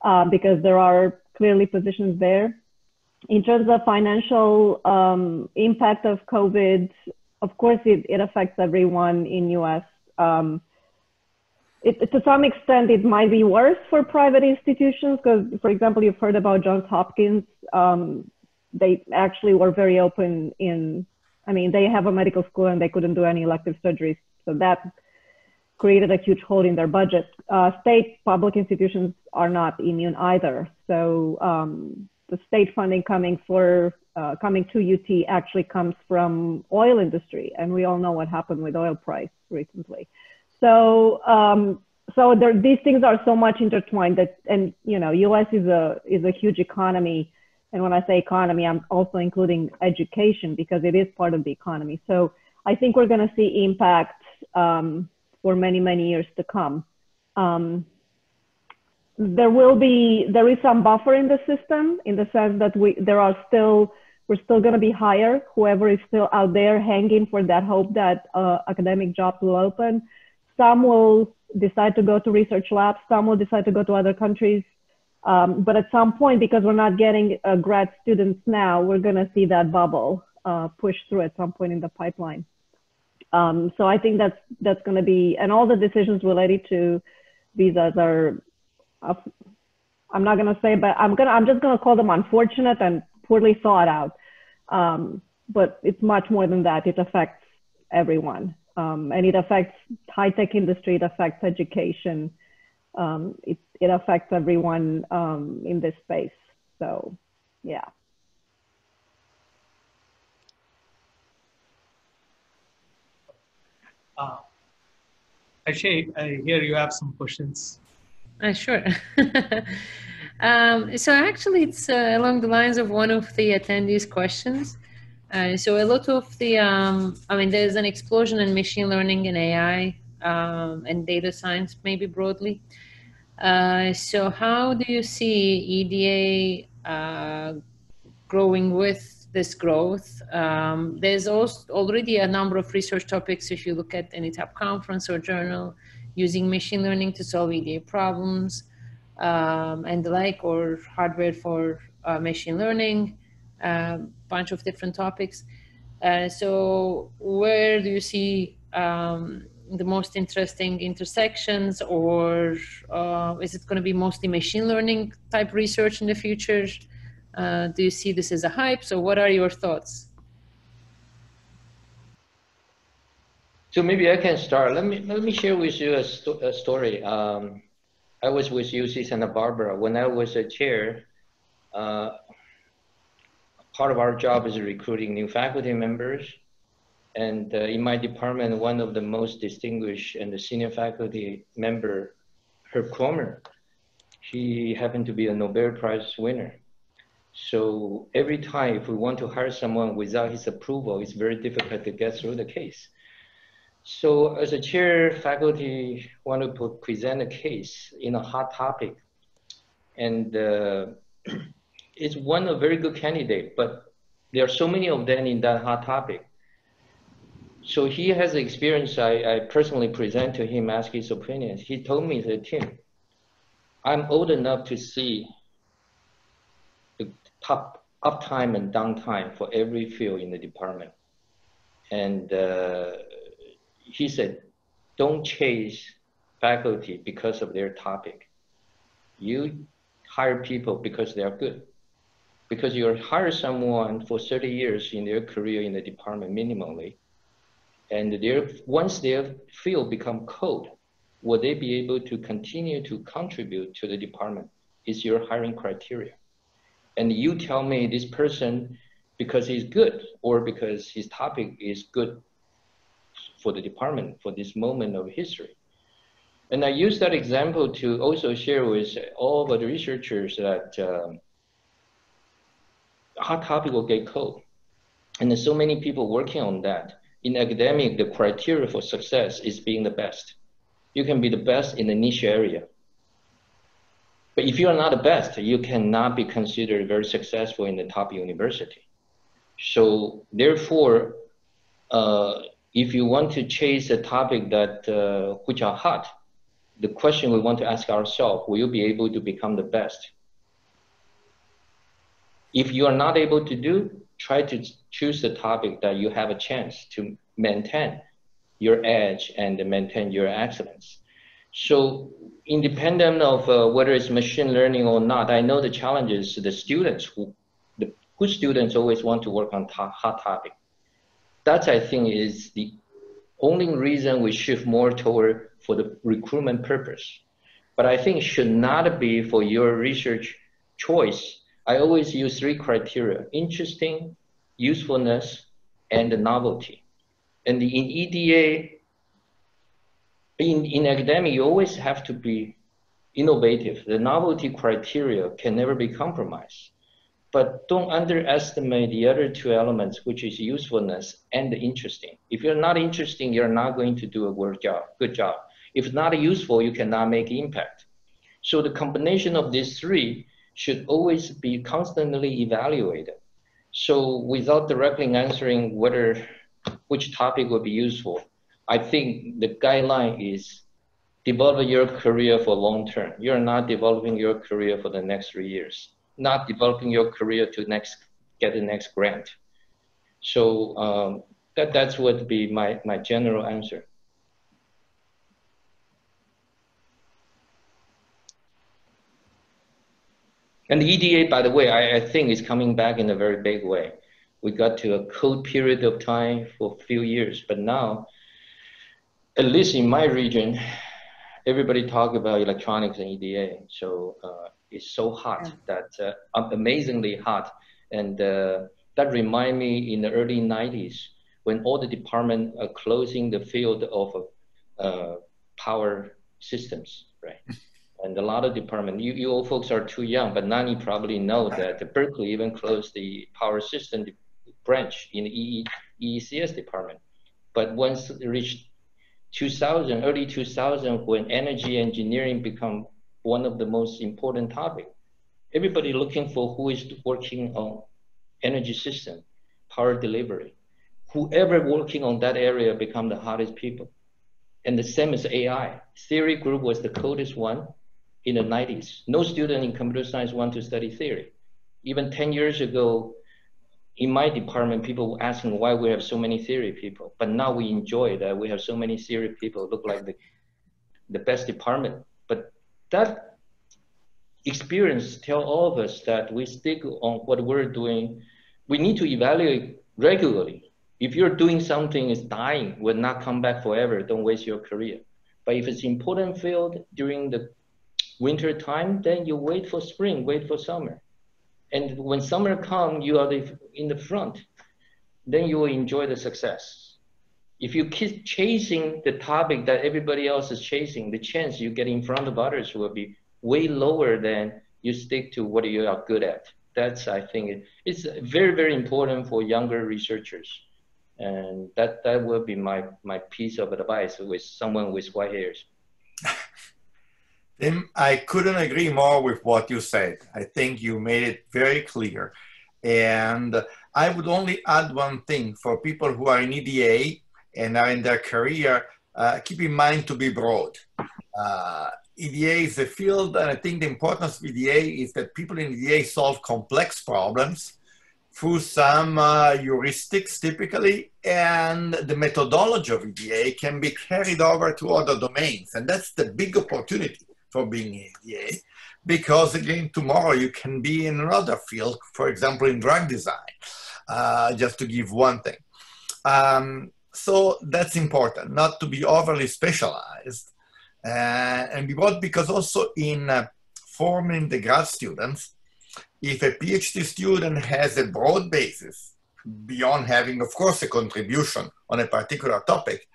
uh, because there are clearly positions there. In terms of financial um, impact of COVID, of course, it, it affects everyone in US. Um, it, to some extent, it might be worse for private institutions because, for example, you've heard about Johns Hopkins. Um, they actually were very open in, I mean, they have a medical school and they couldn't do any elective surgeries. So that created a huge hole in their budget. Uh, state public institutions are not immune either. So um, the state funding coming for uh, coming to UT actually comes from oil industry, and we all know what happened with oil price recently. So um, so there, these things are so much intertwined that, and you know, U.S. is a is a huge economy, and when I say economy, I'm also including education because it is part of the economy. So I think we're going to see impact um, for many many years to come. Um, there will be there is some buffer in the system in the sense that we there are still we're still going to be higher whoever is still out there hanging for that hope that uh, academic jobs will open some will decide to go to research labs some will decide to go to other countries um, but at some point because we're not getting uh, grad students now we're going to see that bubble uh, push through at some point in the pipeline um, so i think that's that's going to be and all the decisions related to visas are I'm not gonna say, but I'm gonna I'm just gonna call them unfortunate and poorly thought out. Um, but it's much more than that. It affects everyone, um, and it affects high tech industry. It affects education. Um, it it affects everyone um, in this space. So, yeah. Uh, Akshay, I hear you have some questions. Uh, sure. um, so actually, it's uh, along the lines of one of the attendees' questions. Uh, so a lot of the, um, I mean, there's an explosion in machine learning and AI um, and data science, maybe broadly. Uh, so how do you see EDA uh, growing with this growth? Um, there's also already a number of research topics. If you look at any top conference or journal, using machine learning to solve EDA problems um, and the like, or hardware for uh, machine learning, uh, bunch of different topics. Uh, so where do you see um, the most interesting intersections or uh, is it going to be mostly machine learning type research in the future? Uh, do you see this as a hype? So what are your thoughts? So maybe I can start. Let me let me share with you a, sto a story. Um, I was with UC Santa Barbara when I was a chair. Uh, part of our job is recruiting new faculty members, and uh, in my department, one of the most distinguished and the senior faculty member, Herb Kroemer, he happened to be a Nobel Prize winner. So every time if we want to hire someone without his approval, it's very difficult to get through the case. So as a chair, faculty want to present a case in a hot topic. And uh, it's one a very good candidate, but there are so many of them in that hot topic. So he has experience I, I personally present to him, ask his opinions. He told me that, Tim, I'm old enough to see the top uptime and downtime for every field in the department. And uh, he said, don't chase faculty because of their topic. You hire people because they are good. Because you hire someone for 30 years in their career in the department minimally, and once their field become cold, will they be able to continue to contribute to the department? Is your hiring criteria. And you tell me this person because he's good or because his topic is good for the department for this moment of history. And I use that example to also share with all the researchers that um, hot topic will get cold. And there's so many people working on that. In academic, the criteria for success is being the best. You can be the best in a niche area. But if you are not the best, you cannot be considered very successful in the top university. So therefore, uh, if you want to chase a topic that uh, which are hot, the question we want to ask ourselves, will you be able to become the best? If you are not able to do, try to choose the topic that you have a chance to maintain your edge and maintain your excellence. So independent of uh, whether it's machine learning or not, I know the challenges the students who, the good students always want to work on to hot topic. That I think is the only reason we shift more toward for the recruitment purpose. But I think should not be for your research choice. I always use three criteria, interesting, usefulness, and novelty. And in EDA, in, in academic, you always have to be innovative. The novelty criteria can never be compromised. But don't underestimate the other two elements, which is usefulness and interesting. If you're not interesting, you're not going to do a good job. Good job. If not useful, you cannot make impact. So the combination of these three should always be constantly evaluated. So without directly answering whether which topic would be useful, I think the guideline is develop your career for long term. You're not developing your career for the next three years, not developing your career to next get the next grant. So um, that that's would be my my general answer. And the EDA, by the way, I, I think is coming back in a very big way. We got to a cold period of time for a few years, but now, at least in my region, everybody talk about electronics and EDA. So uh, it's so hot yeah. that uh, amazingly hot. And uh, that remind me in the early 90s when all the department are closing the field of uh, power systems, right? and a lot of department. You, you old folks are too young, but Nanni probably know that Berkeley even closed the power system branch in the EE, EECS department. But once it reached 2000, early 2000, when energy engineering become one of the most important topic, everybody looking for who is working on energy system, power delivery. Whoever working on that area become the hottest people. And the same as AI. Theory group was the coldest one in the 90s. No student in computer science want to study theory. Even 10 years ago, in my department, people were asking why we have so many theory people. But now we enjoy that we have so many theory people look like the, the best department. But that experience tell all of us that we stick on what we're doing. We need to evaluate regularly. If you're doing something is dying, will not come back forever, don't waste your career. But if it's important field during the winter time, then you wait for spring, wait for summer. And when summer comes, you are the, in the front, then you will enjoy the success. If you keep chasing the topic that everybody else is chasing, the chance you get in front of others will be way lower than you stick to what you are good at. That's, I think, it's very, very important for younger researchers. And that, that will be my, my piece of advice with someone with white hairs. Tim, I couldn't agree more with what you said. I think you made it very clear. And I would only add one thing for people who are in EDA and are in their career, uh, keep in mind to be broad. Uh, EDA is a field, and I think the importance of EDA is that people in EDA solve complex problems through some uh, heuristics typically, and the methodology of EDA can be carried over to other domains. And that's the big opportunity for being EDA, because again, tomorrow you can be in another field, for example, in drug design, uh, just to give one thing. Um, so that's important, not to be overly specialized. Uh, and because also in uh, forming the grad students, if a PhD student has a broad basis, beyond having, of course, a contribution on a particular topic,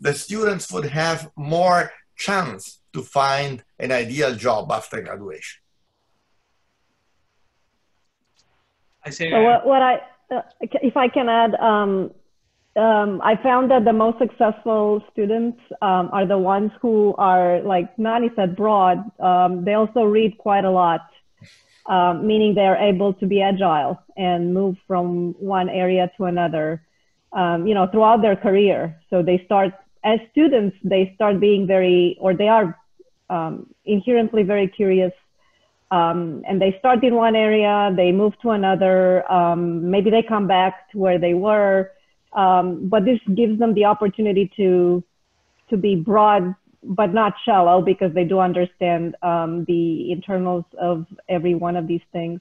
the students would have more chance to find an ideal job after graduation. I say, so what, what I, uh, if I can add, um, um, I found that the most successful students um, are the ones who are, like Nanni said, broad. Um, they also read quite a lot, um, meaning they are able to be agile and move from one area to another. um, you know, throughout their career. So they start as students, they start being very, or they are um, inherently very curious. Um, and they start in one area, they move to another, um, maybe they come back to where they were. Um, but this gives them the opportunity to, to be broad, but not shallow because they do understand um, the internals of every one of these things.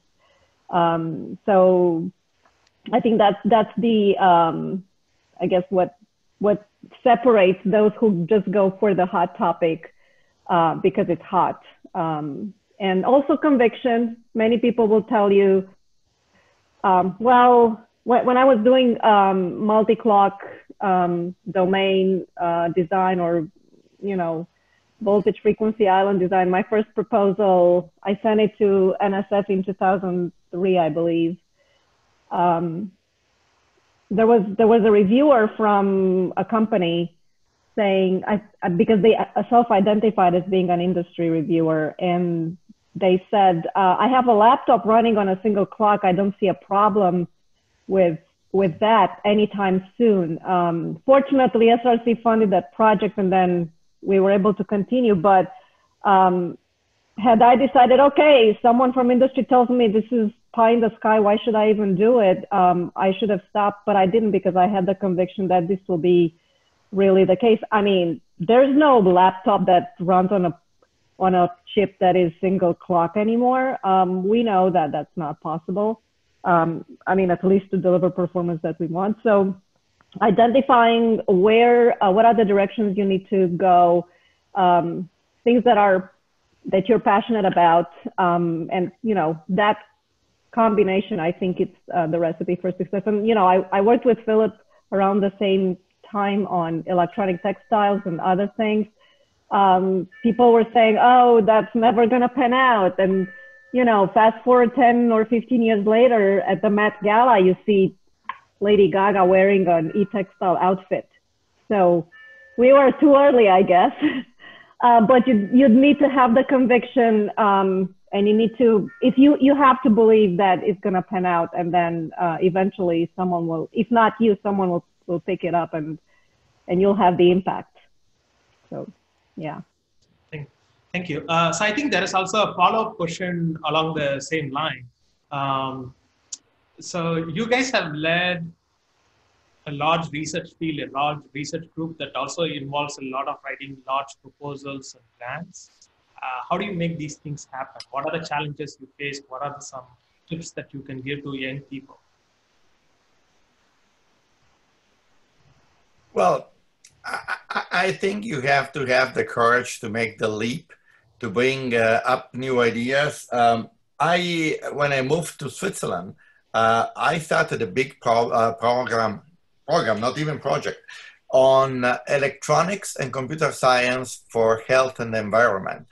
Um, so I think that's, that's the, I guess what, what separates those who just go for the hot topic uh, because it's hot. Um, and also conviction. Many people will tell you, um, well, when, I was doing um, multi-clock um, domain uh, design or, you know, voltage frequency island design, my first proposal, I sent it to NSF in 2003, I believe. Um, there was there was a reviewer from a company saying I, because they self-identified as being an industry reviewer and they said uh, i have a laptop running on a single clock. I don't see a problem with with that anytime soon. Um, fortunately SRC funded that project and then we were able to continue but um, had i decided okay someone from industry tells me this is pie in the sky why should i even do it um, i should have stopped but i didn't because i had the conviction that this will be really the case. I mean, there's no laptop that runs on a on a chip that is single clock anymore. Um, we know that that's not possible. Um, I mean, at least to deliver performance that we want. So, identifying where, uh, what are the directions you need to go, um, things that are that you're passionate about, um, and you know that combination. I think it's uh, the recipe for success. And you know, I, I worked with Philip around the same time on electronic textiles and other things, um, people were saying, oh, that's never going to pan out. And, you know, fast forward 10 or 15 years later at the Met Gala, you see Lady Gaga wearing an e-textile outfit. So we were too early, I guess. uh, but you, you'd need to have the conviction um, and you need to, if you, you have to believe that it's going to pan out and then uh, eventually someone will, if not you, someone will will pick it up and and you'll have the impact. So, yeah. Thank, thank you. Uh, so I think there is also a follow-up question along the same line. Um, so you guys have led a large research field, a large research group that also involves a lot of writing large proposals and grants. Uh, how do you make these things happen? What are the challenges you face? What are the, some tips that you can give to young people? Well, I, I, think you have to have the courage to make the leap, to bring uh, up new ideas. Um, I, when I moved to Switzerland, uh, I started a big pro, uh, program, program, not even project, on uh, electronics and computer science for health and environment.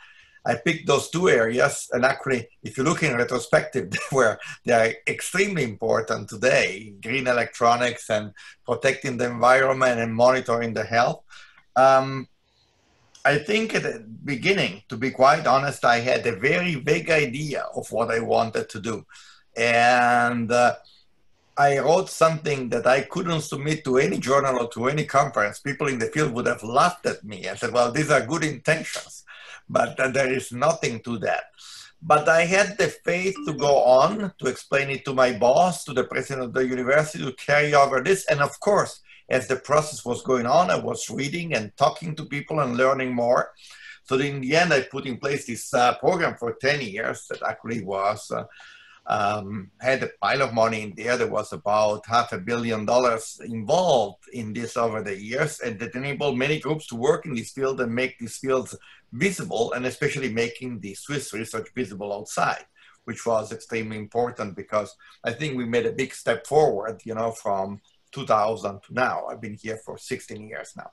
I picked those two areas, and actually, if you look in retrospective, they were they are extremely important today: green electronics and protecting the environment and monitoring the health. Um, I think at the beginning, to be quite honest, I had a very vague idea of what I wanted to do, and uh, I wrote something that I couldn't submit to any journal or to any conference. People in the field would have laughed at me and said, "Well, these are good intentions." But there is nothing to that. But I had the faith to go on, to explain it to my boss, to the president of the university, to carry over this. And of course, as the process was going on, I was reading and talking to people and learning more. So in the end, I put in place this uh, program for 10 years that actually was uh, um, had a pile of money in there. There was about half a billion dollars involved in this over the years, and that enabled many groups to work in this field and make these fields visible, and especially making the Swiss research visible outside, which was extremely important because I think we made a big step forward, you know, from 2000 to now. I've been here for 16 years now.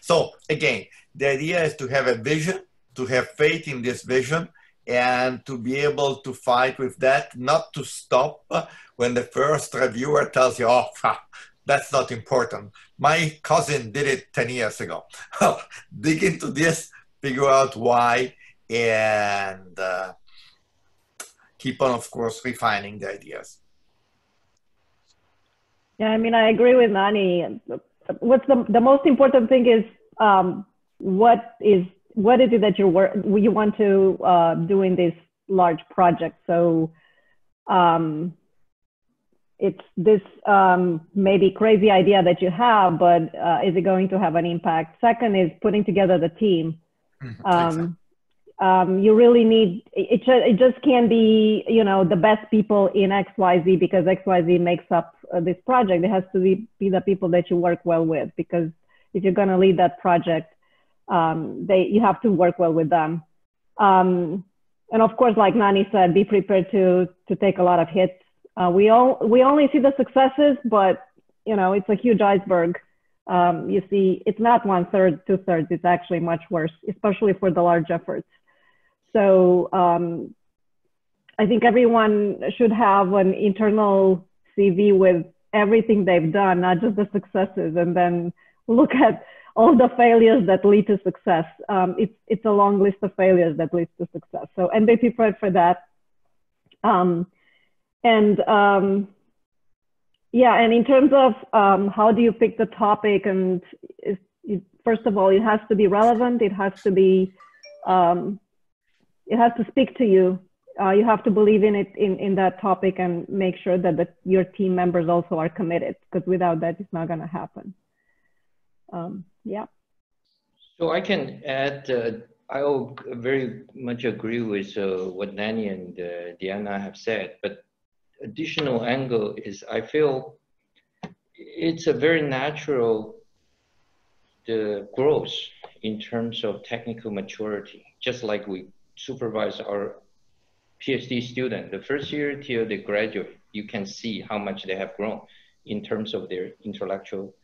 So again, the idea is to have a vision, to have faith in this vision, and to be able to fight with that, not to stop when the first reviewer tells you, oh, that's not important. My cousin did it 10 years ago. Dig into this, figure out why, and uh, keep on, of course, refining the ideas. Yeah, I mean, I agree with Nanni. What's the the most important thing is um, what is what is it that you work you want to uh, do in this large project? So um, it's this um, maybe crazy idea that you have, but uh, is it going to have an impact? Second is putting together the team. Um, um, you really need it, it just can't be you know the best people in xyz because xyz makes up uh, this project. It has to be, be the people that you work well with because if you're going to lead that project um, they you have to work well with them. Um, and of course like Nanni said be prepared to to take a lot of hits. Uh, we all we only see the successes but you know it's a huge iceberg um, you see it's not one third two thirds it's actually much worse especially for the large efforts so um, I think everyone should have an internal CV with everything they've done, not just the successes, and then look at all the failures that lead to success. Um, it's, it's a long list of failures that leads to success. So, and be prepared for that. Um, and um, yeah, and in terms of um, how do you pick the topic, and first of all, it has to be relevant. It has to be um, it has to speak to you. Uh, you have to believe in it in, in that topic and make sure that the, your team members also are committed because without that, it's not going to happen. Um, yeah. So I can add, uh, I very much agree with uh, what Nanni and uh, Diana have said, but additional angle is I feel it's a very natural the growth in terms of technical maturity, just like we supervise our PhD student, the first year till they graduate, you can see how much they have grown in terms of their intellectual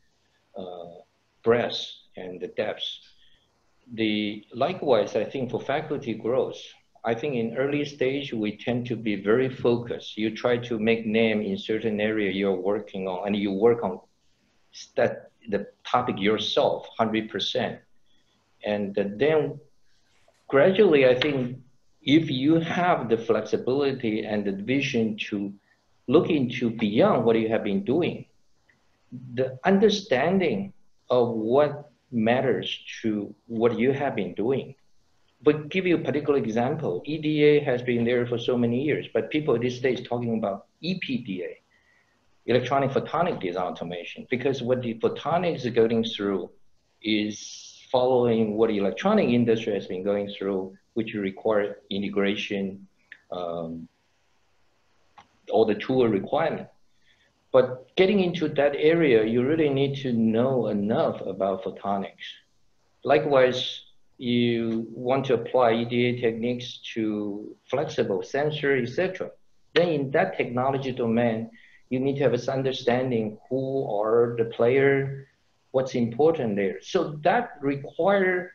uh, breadth and the depth. The likewise, I think for faculty growth, I think in early stage we tend to be very focused. You try to make name in certain area you're working on, and you work on that the topic yourself, hundred percent, and then gradually, I think if you have the flexibility and the vision to look into beyond what you have been doing, the understanding of what matters to what you have been doing. But give you a particular example, EDA has been there for so many years, but people these days talking about EPDA, electronic photonic design automation, because what the photonics is going through is following what the electronic industry has been going through, which require integration, um, all the tool requirement. But getting into that area, you really need to know enough about photonics. Likewise, you want to apply EDA techniques to flexible sensor, etc. Then in that technology domain, you need to have this understanding who are the player, what's important there. So that require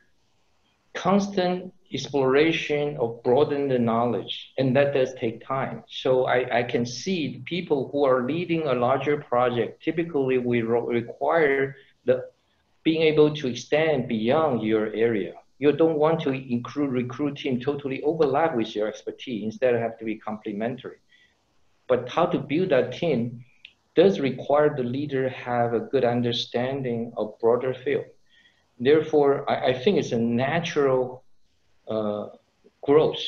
constant exploration of broaden the knowledge, and that does take time. So I, I can see people who are leading a larger project, typically we require the being able to extend beyond your area. You don't want to include recruit team totally overlap with your expertise. Instead, have to be complementary. But how to build that team does require the leader have a good understanding of broader field. Therefore, I, I think it's a natural uh, growth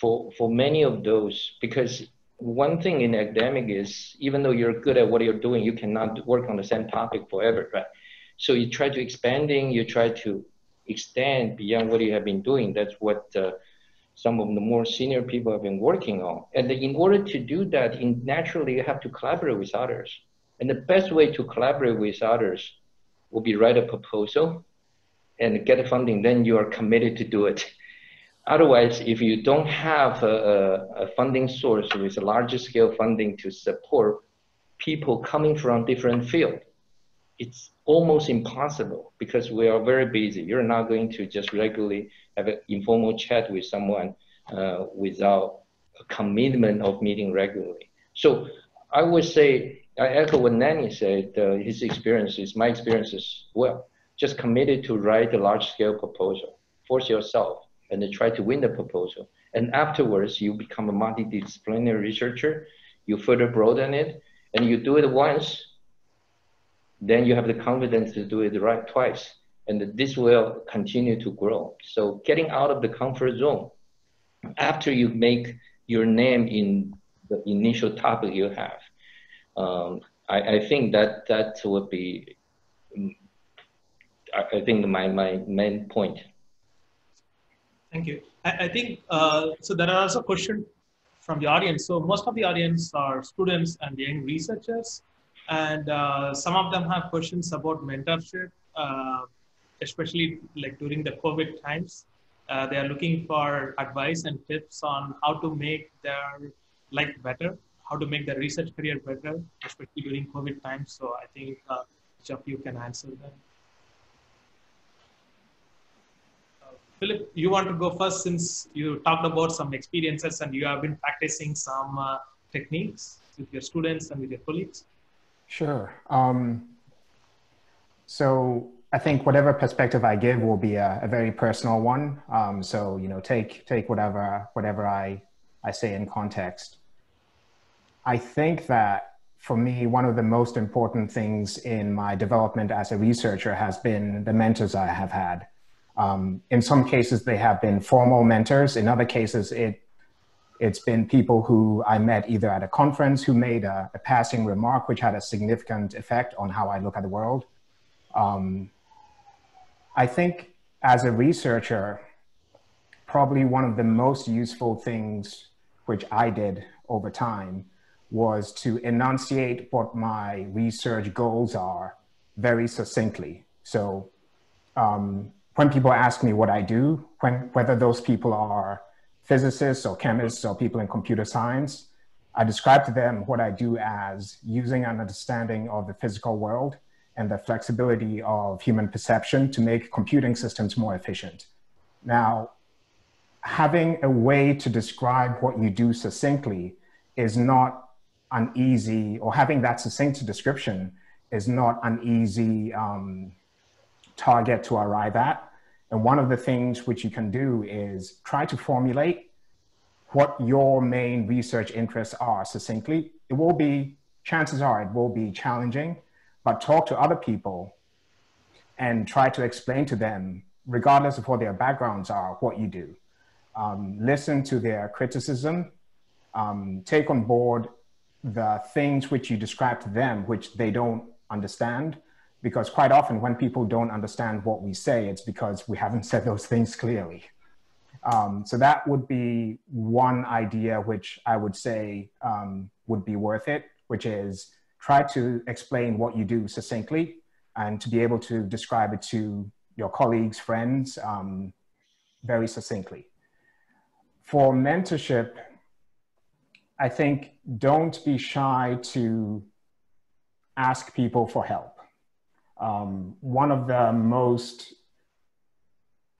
for, for many of those because one thing in academic is even though you're good at what you're doing, you cannot work on the same topic forever, right? So you try to expanding, you try to extend beyond what you have been doing. That's what uh, some of the more senior people have been working on. And in order to do that, in, naturally you have to collaborate with others. And the best way to collaborate with others will be write a proposal and get funding, then you are committed to do it. Otherwise, if you don't have a, a, funding source with a larger scale funding to support people coming from different fields, it's almost impossible because we are very busy. You're not going to just regularly have an informal chat with someone uh, without a commitment of meeting regularly. So I would say, I echo what Nanni said, uh, his experiences, my experiences, well, just committed to write a large scale proposal, force yourself, and then try to win the proposal. And afterwards, you become a multidisciplinary researcher, you further broaden it, and you do it once, then you have the confidence to do it right twice. And this will continue to grow. So getting out of the comfort zone after you make your name in the initial topic you have, um, I, I, think that that would be, I, I think my, my main point. Thank you. I, I think, uh, so there are also questions from the audience. So most of the audience are students and young researchers. And uh, some of them have questions about mentorship, uh, especially like during the COVID times. Uh, they are looking for advice and tips on how to make their life better, how to make their research career better, especially during COVID times. So I think uh, each of you can answer them. Philip, you want to go first since you talked about some experiences and you have been practicing some uh, techniques with your students and with your colleagues? Sure. Um, so I think whatever perspective I give will be a, a very personal one. Um, so you know, take take whatever whatever I I say in context. I think that for me, one of the most important things in my development as a researcher has been the mentors I have had. Um, in some cases, they have been formal mentors. In other cases, it, it's been people who I met either at a conference who made a, a passing remark which had a significant effect on how I look at the world. Um, I think as a researcher, probably one of the most useful things which I did over time was to enunciate what my research goals are very succinctly. So um, when people ask me what I do, when, whether those people are physicists or chemists or people in computer science, I describe to them what I do as using an understanding of the physical world and the flexibility of human perception to make computing systems more efficient. Now, having a way to describe what you do succinctly is not an easy, or having that succinct description is not an easy um, target to arrive at. And one of the things which you can do is try to formulate what your main research interests are succinctly. It will be, chances are, it will be challenging, but talk to other people and try to explain to them, regardless of what their backgrounds are, what you do. Um, listen to their criticism, um, take on board the things which you describe to them, which they don't understand, because quite often when people don't understand what we say, it's because we haven't said those things clearly. Um, so that would be one idea which I would say um, would be worth it, which is try to explain what you do succinctly and to be able to describe it to your colleagues, friends, um, very succinctly. For mentorship, I think don't be shy to ask people for help. Um, one of the most,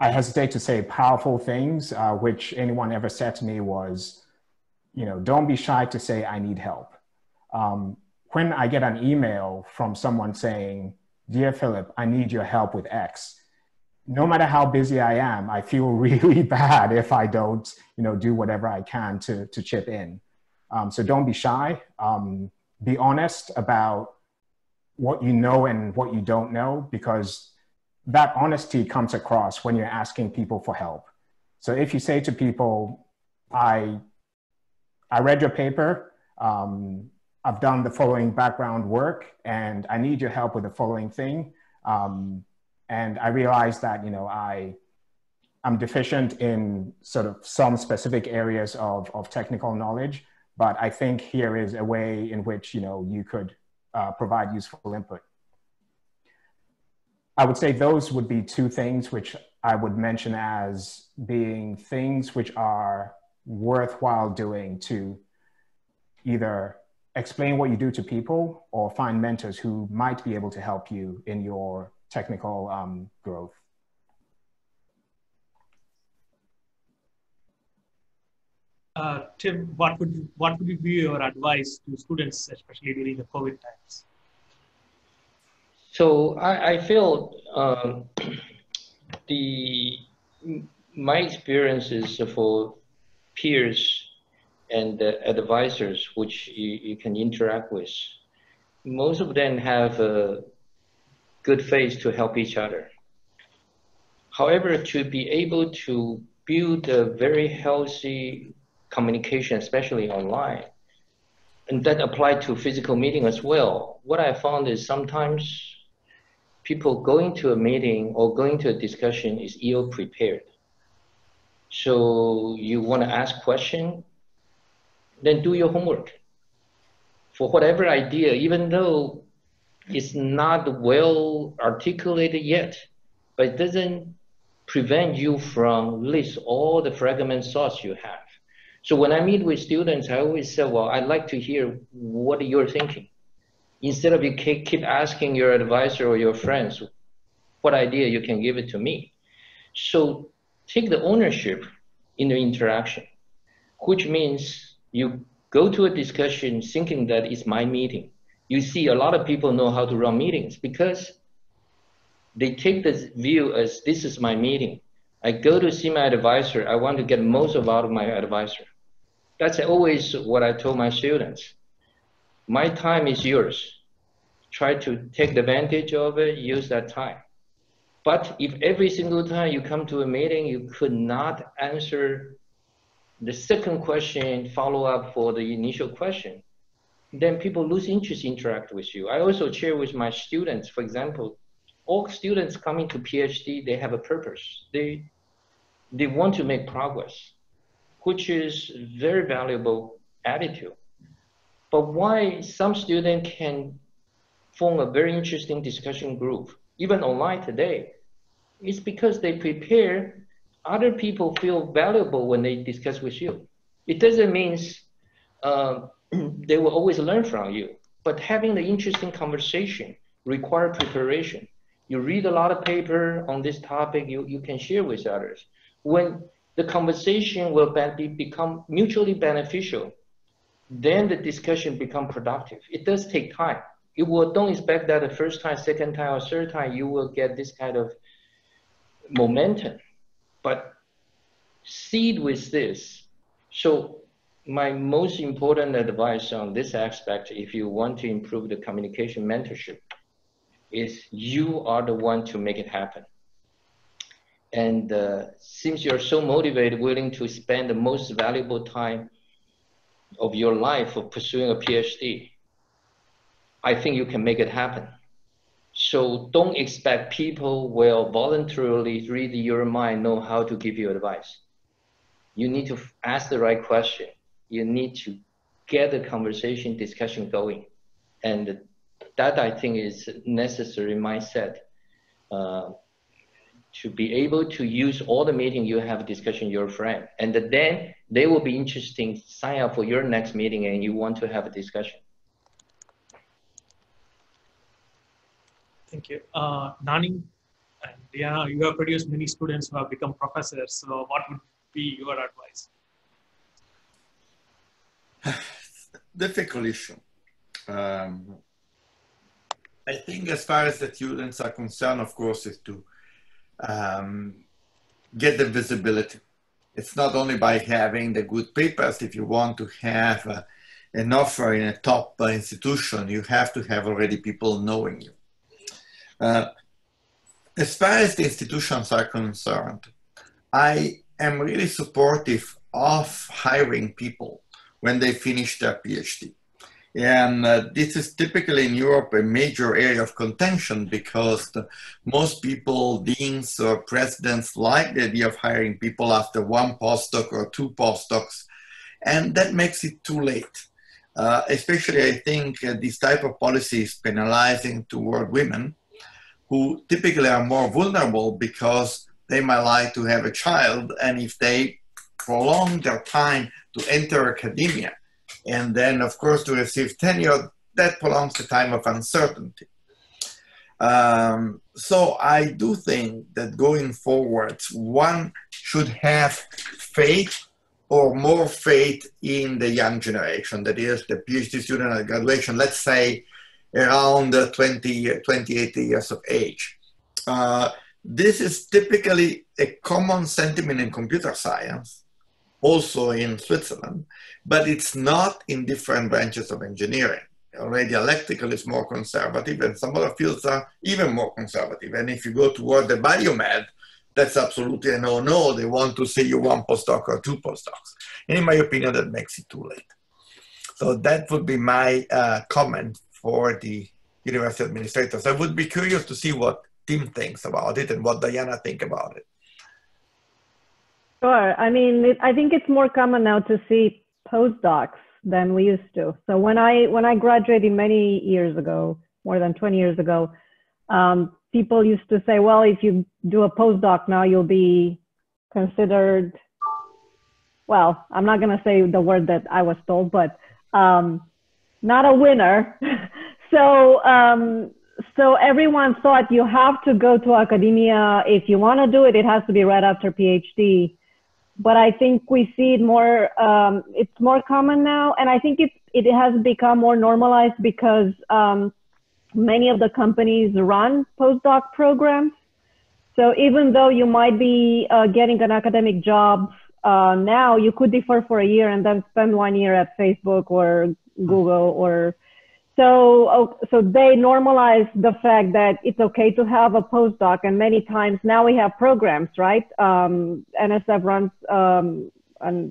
I hesitate to say powerful things, uh, which anyone ever said to me was, you know, don't be shy to say, I need help. Um, when I get an email from someone saying, Dear Philip, I need your help with X, no matter how busy I am, I feel really bad if I don't, you know, do whatever I can to, to chip in. Um, so don't be shy. Um, be honest about what you know and what you don't know because that honesty comes across when you're asking people for help. So if you say to people, I, I read your paper, um, I've done the following background work, and I need your help with the following thing. Um, and I realize that, you know, I, I'm deficient in sort of some specific areas of, of technical knowledge, but I think here is a way in which, you know, you could uh, provide useful input. I would say those would be two things which I would mention as being things which are worthwhile doing to either explain what you do to people or find mentors who might be able to help you in your technical um, growth. Uh, Tim, what would what would be your advice to students, especially during the COVID times? So I, I feel um, the my experiences for peers and uh, advisors, which you, you, can interact with, most of them have a good faith to help each other. However, to be able to build a very healthy communication, especially online, and that apply to physical meeting as well. What I found is sometimes people going to a meeting or going to a discussion is ill prepared. So you want to ask question, then do your homework. For whatever idea, even though it's not well articulated yet, but it doesn't prevent you from list all the fragment thoughts you have. So when I meet with students, I always say, well, I'd like to hear what you're thinking. Instead of you keep asking your advisor or your friends what idea you can give it to me. So take the ownership in the interaction, which means you go to a discussion thinking that it's my meeting. You see a lot of people know how to run meetings because they take this view as this is my meeting. I go to see my advisor. I want to get most of out of my advisor. That's always what I told my students. My time is yours. Try to take advantage of it, use that time. But if every single time you come to a meeting, you could not answer the second question, follow up for the initial question, then people lose interest interact with you. I also share with my students, for example, all students coming to PhD, they have a purpose. They, they want to make progress, which is very valuable attitude. But why some student can form a very interesting discussion group, even online today, is because they prepare other people feel valuable when they discuss with you. It doesn't mean uh, they will always learn from you, but having the interesting conversation require preparation. You read a lot of paper on this topic, you, you can share with others. When the conversation will be, become mutually beneficial, then the discussion become productive. It does take time. You will don't expect that the first time, second time, or third time you will get this kind of momentum but seed with this. So my most important advice on this aspect, if you want to improve the communication mentorship, is you are the one to make it happen. And uh, since you're so motivated, willing to spend the most valuable time of your life for pursuing a PhD, I think you can make it happen. So don't expect people will voluntarily read your mind, know how to give you advice. You need to ask the right question. You need to get the conversation discussion going. And that I think is necessary mindset uh, to be able to use all the meeting you have a discussion your friend. And then they will be interesting, sign up for your next meeting and you want to have a discussion. Thank you. Uh, Nanni and Diana, you have produced many students who have become professors. So what would be your advice? Difficult issue. Um, I think as far as the students are concerned, of course, is to um, get the visibility. It's not only by having the good papers. If you want to have uh, an offer in a top uh, institution, you have to have already people knowing you. Uh, as far as the institutions are concerned, I am really supportive of hiring people when they finish their PhD. And uh, this is typically in Europe a major area of contention because the, most people, deans or presidents, like the idea of hiring people after one postdoc or two postdocs, and that makes it too late. Uh, especially, I think uh, this type of policy is penalizing toward women who typically are more vulnerable because they might like to have a child and if they prolong their time to enter academia and then of course to receive tenure that prolongs the time of uncertainty. Um, so i do think that going forward one should have faith or more faith in the young generation. That is the phd student at graduation let's say around 20, 28 years of age. Uh, this is typically a common sentiment in computer science, also in Switzerland, but it's not in different branches of engineering. radiological is more conservative, and some other fields are even more conservative. And if you go toward the biomed, that's absolutely a no-no. They want to see you one postdoc or two postdocs. And in my opinion, that makes it too late. So that would be my uh, comment for the university administrators. I would be curious to see what Tim thinks about it and what Diana think about it. Sure. I mean, it, I think it's more common now to see postdocs than we used to. So when I when I graduated many years ago, more than 20 years ago, um, people used to say, well, if you do a postdoc now, you'll be considered. Well, I'm not going to say the word that I was told, but um, not a winner. so um, so everyone thought you have to go to academia if you want to do it. It has to be right after PhD but I think we see it more. Um, it's more common now, and I think it it has become more normalized because um, many of the companies run postdoc programs. So even though you might be uh, getting an academic job uh, now, you could defer for a year and then spend one year at Facebook or Google or so, oh, so they normalize the fact that it's okay to have a postdoc, and many times now we have programs, right? Um, NSF runs um, a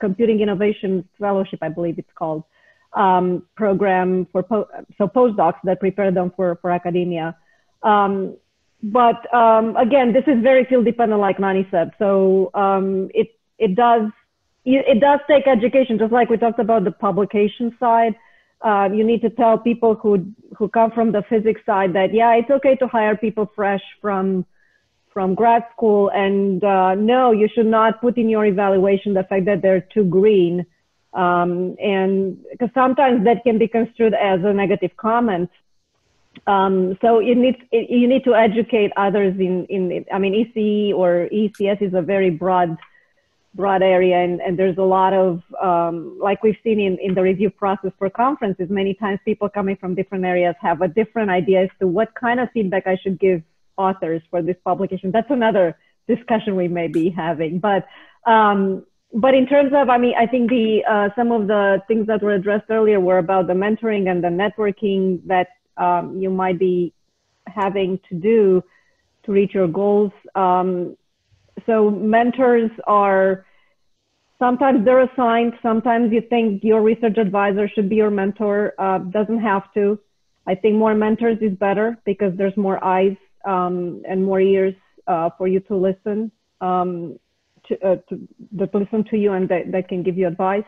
computing innovation fellowship, I believe it's called, um, program for po- so postdocs that prepare them for for academia. Um, but um, again, this is very field dependent, like Nanni said. So um, it it does it does take education, just like we talked about the publication side uh, you need to tell people who who come from the physics side that yeah, it's okay to hire people fresh from from grad school, and uh, no, you should not put in your evaluation the fact that they're too green, um, and because sometimes that can be construed as a negative comment. Um, so you need you need to educate others in in I mean ECE or ECS is a very broad broad area and, and there's a lot of um, like we've seen in, in the review process for conferences many times people coming from different areas have a different idea as to what kind of feedback i should give authors for this publication. That's another discussion we may be having. But um, but in terms of i mean i think the uh, some of the things that were addressed earlier were about the mentoring and the networking that um, you might be having to do to reach your goals. Um, so mentors are sometimes they're assigned sometimes you think your research advisor should be your mentor uh, doesn't have to. I think more mentors is better because there's more eyes um, and more ears uh, for you to listen um, to, uh, to, listen to you and that, that can give you advice.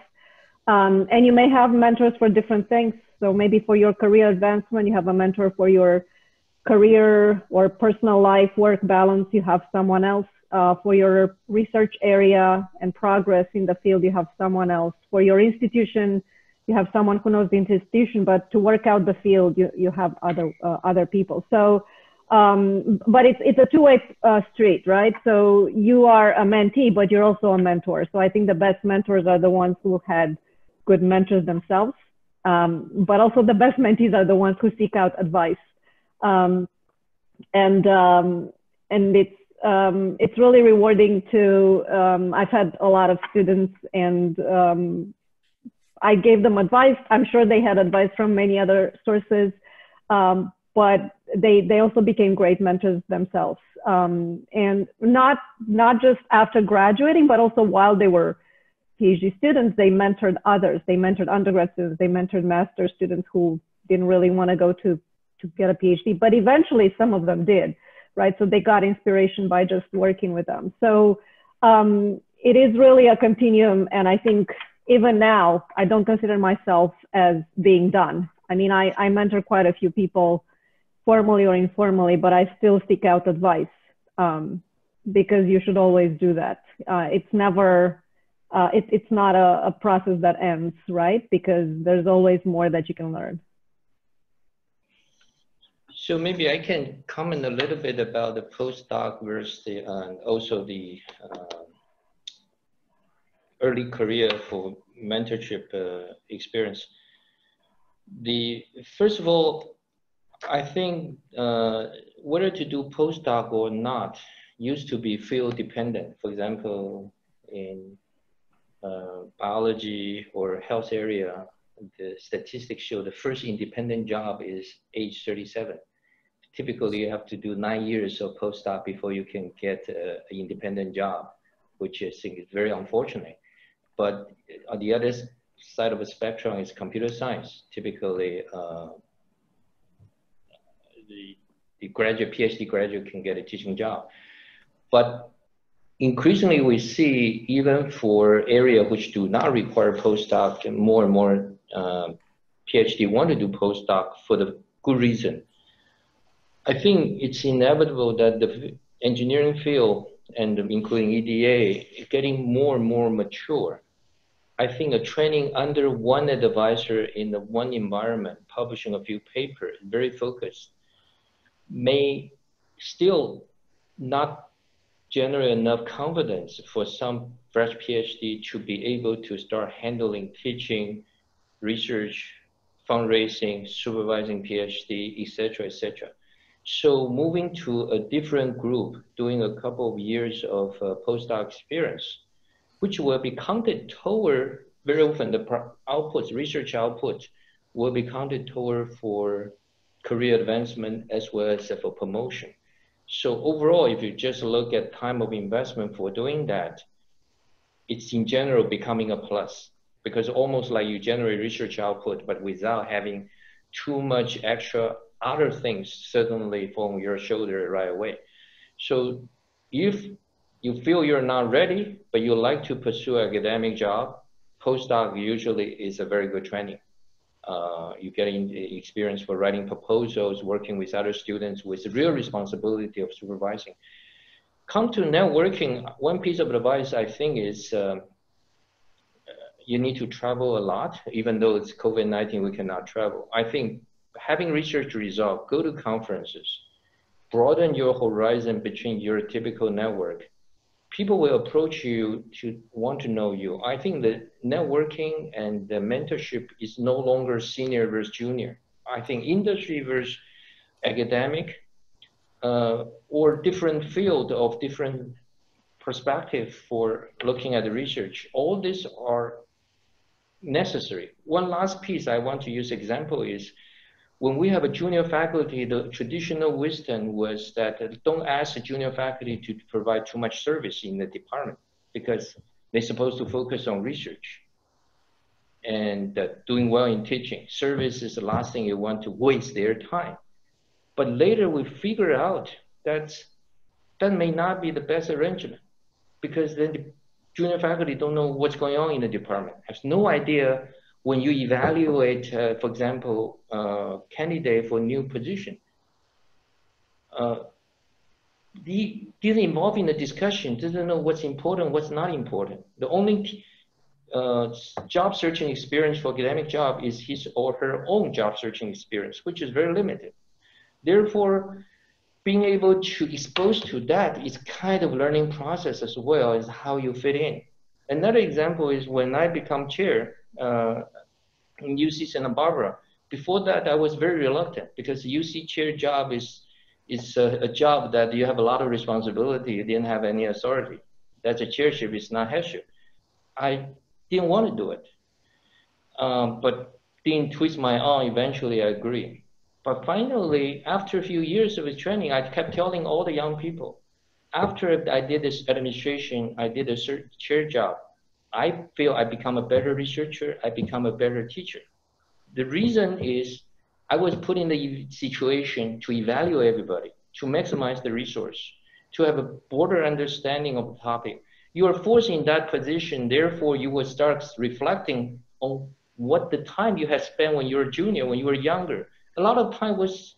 Um, and you may have mentors for different things. So maybe for your career advancement you have a mentor for your career or personal life work balance you have someone else uh, for your research area and progress in the field, you have someone else. For your institution, you have someone who knows the institution, but to work out the field, you, you have other, uh, other people. So, um, but it's, it's a two-way uh, street, right? So you are a mentee, but you're also a mentor. So I think the best mentors are the ones who had good mentors themselves. Um, but also the best mentees are the ones who seek out advice. Um, and, um, and it's, um, it's really rewarding to um, i've had a lot of students and um, i gave them advice. I'm sure they had advice from many other sources um, but they they also became great mentors themselves. Um, and not not just after graduating but also while they were phd students they mentored others. They mentored undergrad students. They mentored master students who didn't really want to go to to get a phd but eventually some of them did right? So they got inspiration by just working with them. So um, it is really a continuum. And I think even now, I don't consider myself as being done. I mean, I, I mentor quite a few people formally or informally, but I still seek out advice um, because you should always do that. Uh, it's never, uh, it, it's not a, a process that ends, right? Because there's always more that you can learn. So maybe I can comment a little bit about the postdoc versus the, uh, also the uh, early career for mentorship uh, experience. The first of all, I think uh, whether to do postdoc or not used to be field dependent. For example, in uh, biology or health area, the statistics show the first independent job is age 37. Typically, you have to do nine years of postdoc before you can get an independent job, which I think is very unfortunate. But on the other side of the spectrum is computer science. Typically, uh, the, the graduate, PhD graduate can get a teaching job. But increasingly we see even for area which do not require postdoc, more and more uh, PhD want to do postdoc for the good reason. I think it's inevitable that the engineering field and including EDA is getting more and more mature. I think a training under one advisor in the one environment, publishing a few papers, very focused, may still not generate enough confidence for some fresh PhD to be able to start handling teaching, research, fundraising, supervising PhD, etc., etc. So moving to a different group, doing a couple of years of uh, postdoc experience, which will be counted toward very often the outputs, research output, will be counted toward for career advancement as well as for promotion. So overall, if you just look at time of investment for doing that, it's in general becoming a plus because almost like you generate research output, but without having too much extra other things suddenly from your shoulder right away. So if you feel you're not ready, but you like to pursue academic job, postdoc usually is a very good training. Uh, you getting experience for writing proposals, working with other students with real responsibility of supervising. Come to networking, one piece of advice I think is um, you need to travel a lot, even though it's COVID-19, we cannot travel. I think having research result, go to conferences, broaden your horizon between your typical network, people will approach you to want to know you. I think the networking and the mentorship is no longer senior versus junior. I think industry versus academic uh, or different field of different perspective for looking at the research. All these are necessary. One last piece I want to use example is when we have a junior faculty, the traditional wisdom was that uh, don't ask the junior faculty to provide too much service in the department because they're supposed to focus on research and uh, doing well in teaching. Service is the last thing you want to waste their time. But later we figure out that that may not be the best arrangement because then the junior faculty don't know what's going on in the department, has no idea when you evaluate, uh, for example, uh, candidate for new position, uh, the, these involved in the discussion doesn't know what's important, what's not important. The only uh, job searching experience for academic job is his or her own job searching experience, which is very limited. Therefore, being able to expose to that is kind of learning process as well as how you fit in. Another example is when I become chair, uh, in UC Santa Barbara. Before that, I was very reluctant because the UC chair job is is a, a, job that you have a lot of responsibility. You didn't have any authority. That's a chairship. It's not headship. I didn't want to do it, um, but being twist my arm, eventually I agree. But finally, after a few years of training, I kept telling all the young people, after I did this administration, I did a chair job. I feel I become a better researcher, I become a better teacher. The reason is I was put in the situation to evaluate everybody, to maximize the resource, to have a broader understanding of the topic. You are forced in that position, therefore you will start reflecting on what the time you had spent when you were junior, when you were younger. A lot of time was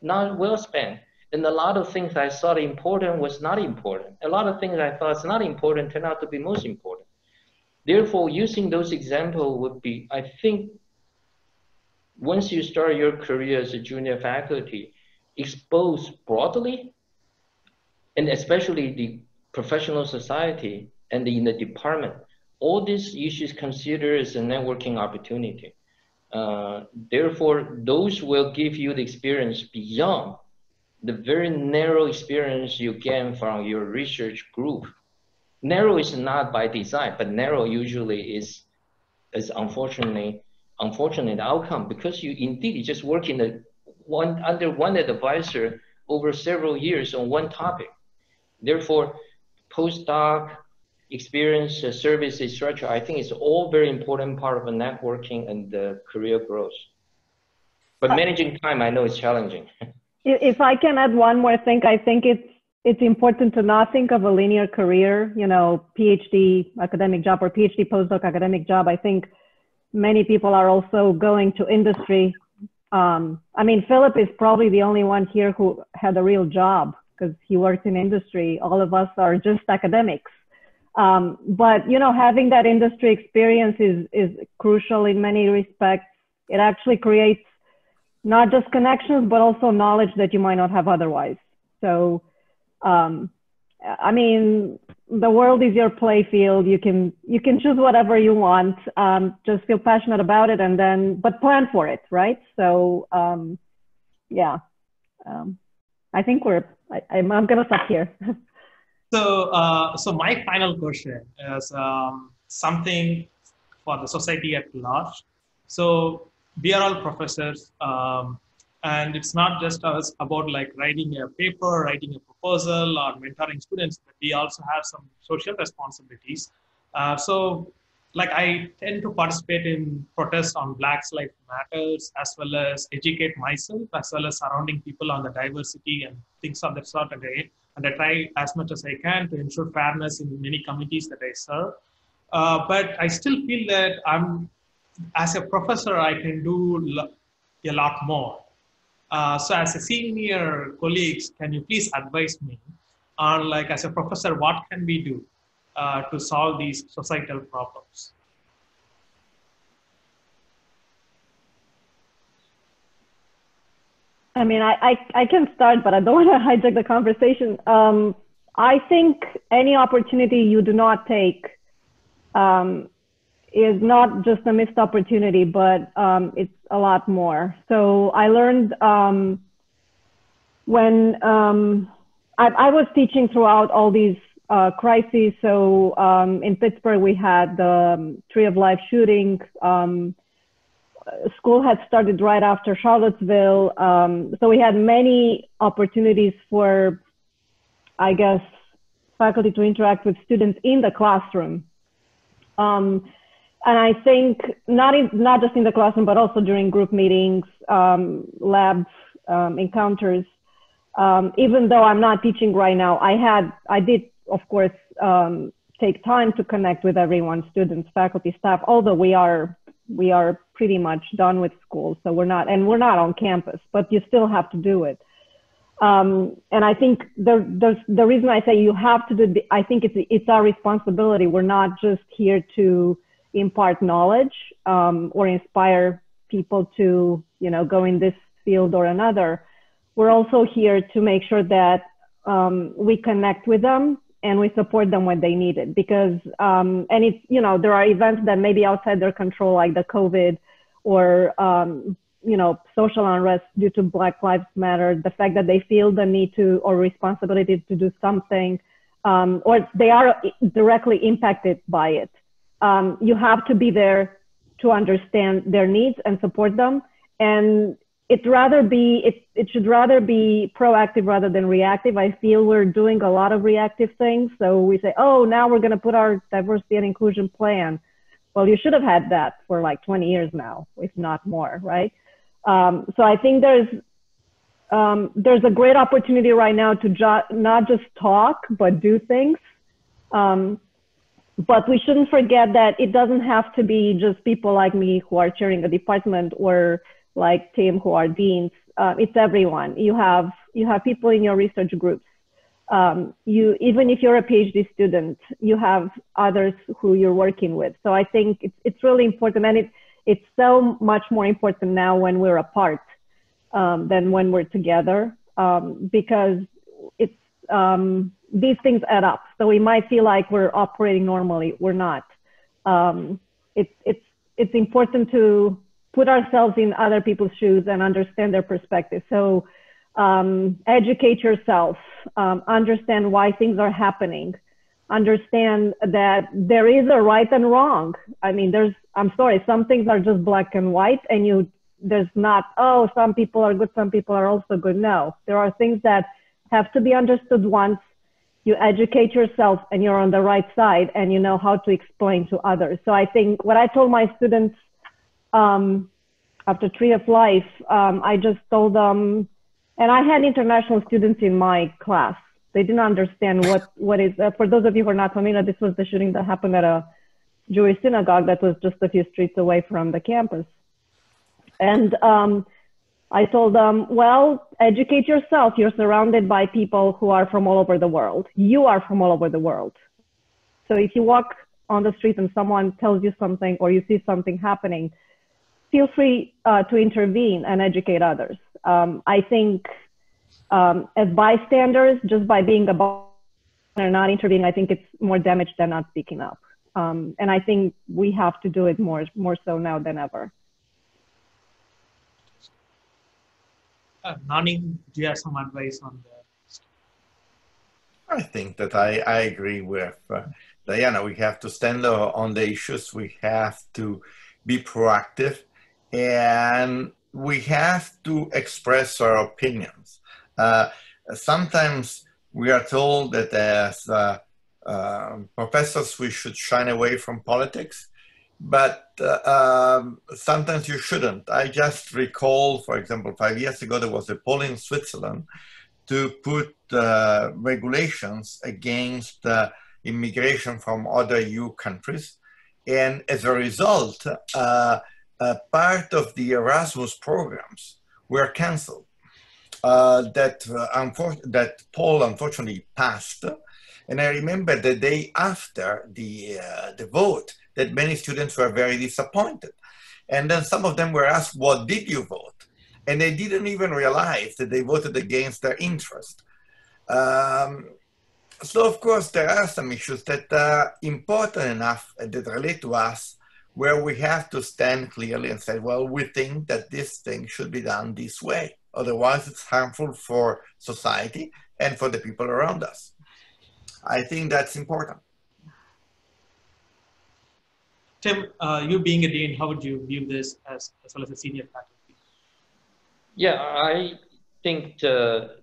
not well spent. And a lot of things I thought important was not important. A lot of things I thought was not important turned out to be most important. Therefore, using those examples would be, I think, once you start your career as a junior faculty, expose broadly, and especially the professional society and in the department, all these issues considered as a networking opportunity. Uh, therefore, those will give you the experience beyond the very narrow experience you gain from your research group narrow is not by design, but narrow usually is, is unfortunately unfortunate outcome because you indeed just work in the one under one advisor over several years on one topic. Therefore, postdoc experience, uh, services structure, I think it's all very important part of the networking and the career growth. But managing time, I know is challenging. if I can add one more thing, I think it's it's important to not think of a linear career, you know, PhD academic job or PhD postdoc academic job. I think many people are also going to industry. Um, I mean, Philip is probably the only one here who had a real job because he worked in industry. All of us are just academics. Um, but you know, having that industry experience is is crucial in many respects. It actually creates not just connections, but also knowledge that you might not have otherwise. So, um, I mean, the world is your playfield. You can you can choose whatever you want. Um, just feel passionate about it, and then but plan for it, right? So, um, yeah, um, I think we're. I, I'm, I'm gonna stop here. so, uh, so my final question is um, something for the society at large. So, we are all professors um, and it's not just us about like writing a paper writing a proposal or mentoring students but we also have some social responsibilities uh, so like i tend to participate in protests on black lives matters as well as educate myself as well as surrounding people on the diversity and things of that sort and I, and I try as much as i can to ensure fairness in many communities that i serve uh, but i still feel that i'm as a professor, I can do a lot more. Uh, so as a senior colleagues, can you please advise me on like as a professor, what can we do uh, to solve these societal problems? I mean, I, I, I can start, but I don't want to hijack the conversation. Um, I think any opportunity you do not take um, is not just a missed opportunity, but um, it's a lot more. So I learned um, when um, I, I, was teaching throughout all these uh, crises. So um, in Pittsburgh, we had the um, Tree of Life shooting. Um, school had started right after Charlottesville. so we had many opportunities for, I guess, faculty to interact with students in the classroom. Um, and I think not in, not just in the classroom, but also during group meetings, um, lab um, encounters. Um, even though I'm not teaching right now, I had I did of course um, take time to connect with everyone, students, faculty, staff. Although we are we are pretty much done with school, so we're not and we're not on campus, but you still have to do it. Um, and I think the, the the reason I say you have to do, I think it's it's our responsibility. We're not just here to impart knowledge um, or inspire people to you know go in this field or another. We're also here to make sure that um, we connect with them and we support them when they need it because um, and it's you know there are events that may be outside their control like the covid or um, you know social unrest due to black lives matter the fact that they feel the need to or responsibility to do something um, or they are directly impacted by it um, you have to be there to understand their needs and support them. And it rather be it, it should rather be proactive rather than reactive. I feel we're doing a lot of reactive things. So we say, oh, now we're going to put our diversity and inclusion plan. Well, you should have had that for like 20 years now, if not more, right? Um, so I think there's um, there's a great opportunity right now to jo- not just talk but do things. Um, but we shouldn't forget that it doesn't have to be just people like me who are chairing a department or like Tim who are deans. Uh, it's everyone. You have you have people in your research groups. Um, you even if you're a PhD student, you have others who you're working with. So I think it's it's really important, and it it's so much more important now when we're apart um, than when we're together um, because it's um, these things add up. So we might feel like we're operating normally. We're not. Um, it's it's it's important to put ourselves in other people's shoes and understand their perspective. So um, educate yourself, um, understand why things are happening, understand that there is a right and wrong. I mean, there's, I'm sorry, some things are just black and white and you, there's not, oh, some people are good, some people are also good. No, there are things that have to be understood once you educate yourself and you're on the right side and you know how to explain to others. So I think what I told my students um, after Tree of Life, um, I just told them, and I had international students in my class. They didn't understand what, what is, uh, for those of you who are not familiar, this was the shooting that happened at a Jewish synagogue that was just a few streets away from the campus. And um, I told them, well, educate yourself. You're surrounded by people who are from all over the world. You are from all over the world. So if you walk on the street and someone tells you something or you see something happening, feel free uh, to intervene and educate others. Um, I think um, as bystanders, just by being a bystander not intervening, I think it's more damage than not speaking up. Um, and I think we have to do it more, more so now than ever. Uh, Nanni, do you have some advice on the? I think that I, I agree with uh, Diana. We have to stand on the issues. We have to be proactive and we have to express our opinions. Uh, sometimes we are told that as uh, uh, professors we should shine away from politics but uh, um, sometimes you shouldn't. I just recall, for example, five years ago, there was a poll in Switzerland to put uh, regulations against uh, immigration from other EU countries. And as a result, uh, part of the Erasmus programs were canceled. Uh, that, uh, that poll unfortunately passed. And I remember the day after the, the vote, that many students were very disappointed. And then some of them were asked, what did you vote? And they didn't even realize that they voted against their interest. Um, so of course there are some issues that are important enough that relate to us where we have to stand clearly and say, well, we think that this thing should be done this way. Otherwise it's harmful for society and for the people around us. I think that's important. Tim, uh, you being a dean, how would you view this as, as well as a senior faculty? Yeah, I think the,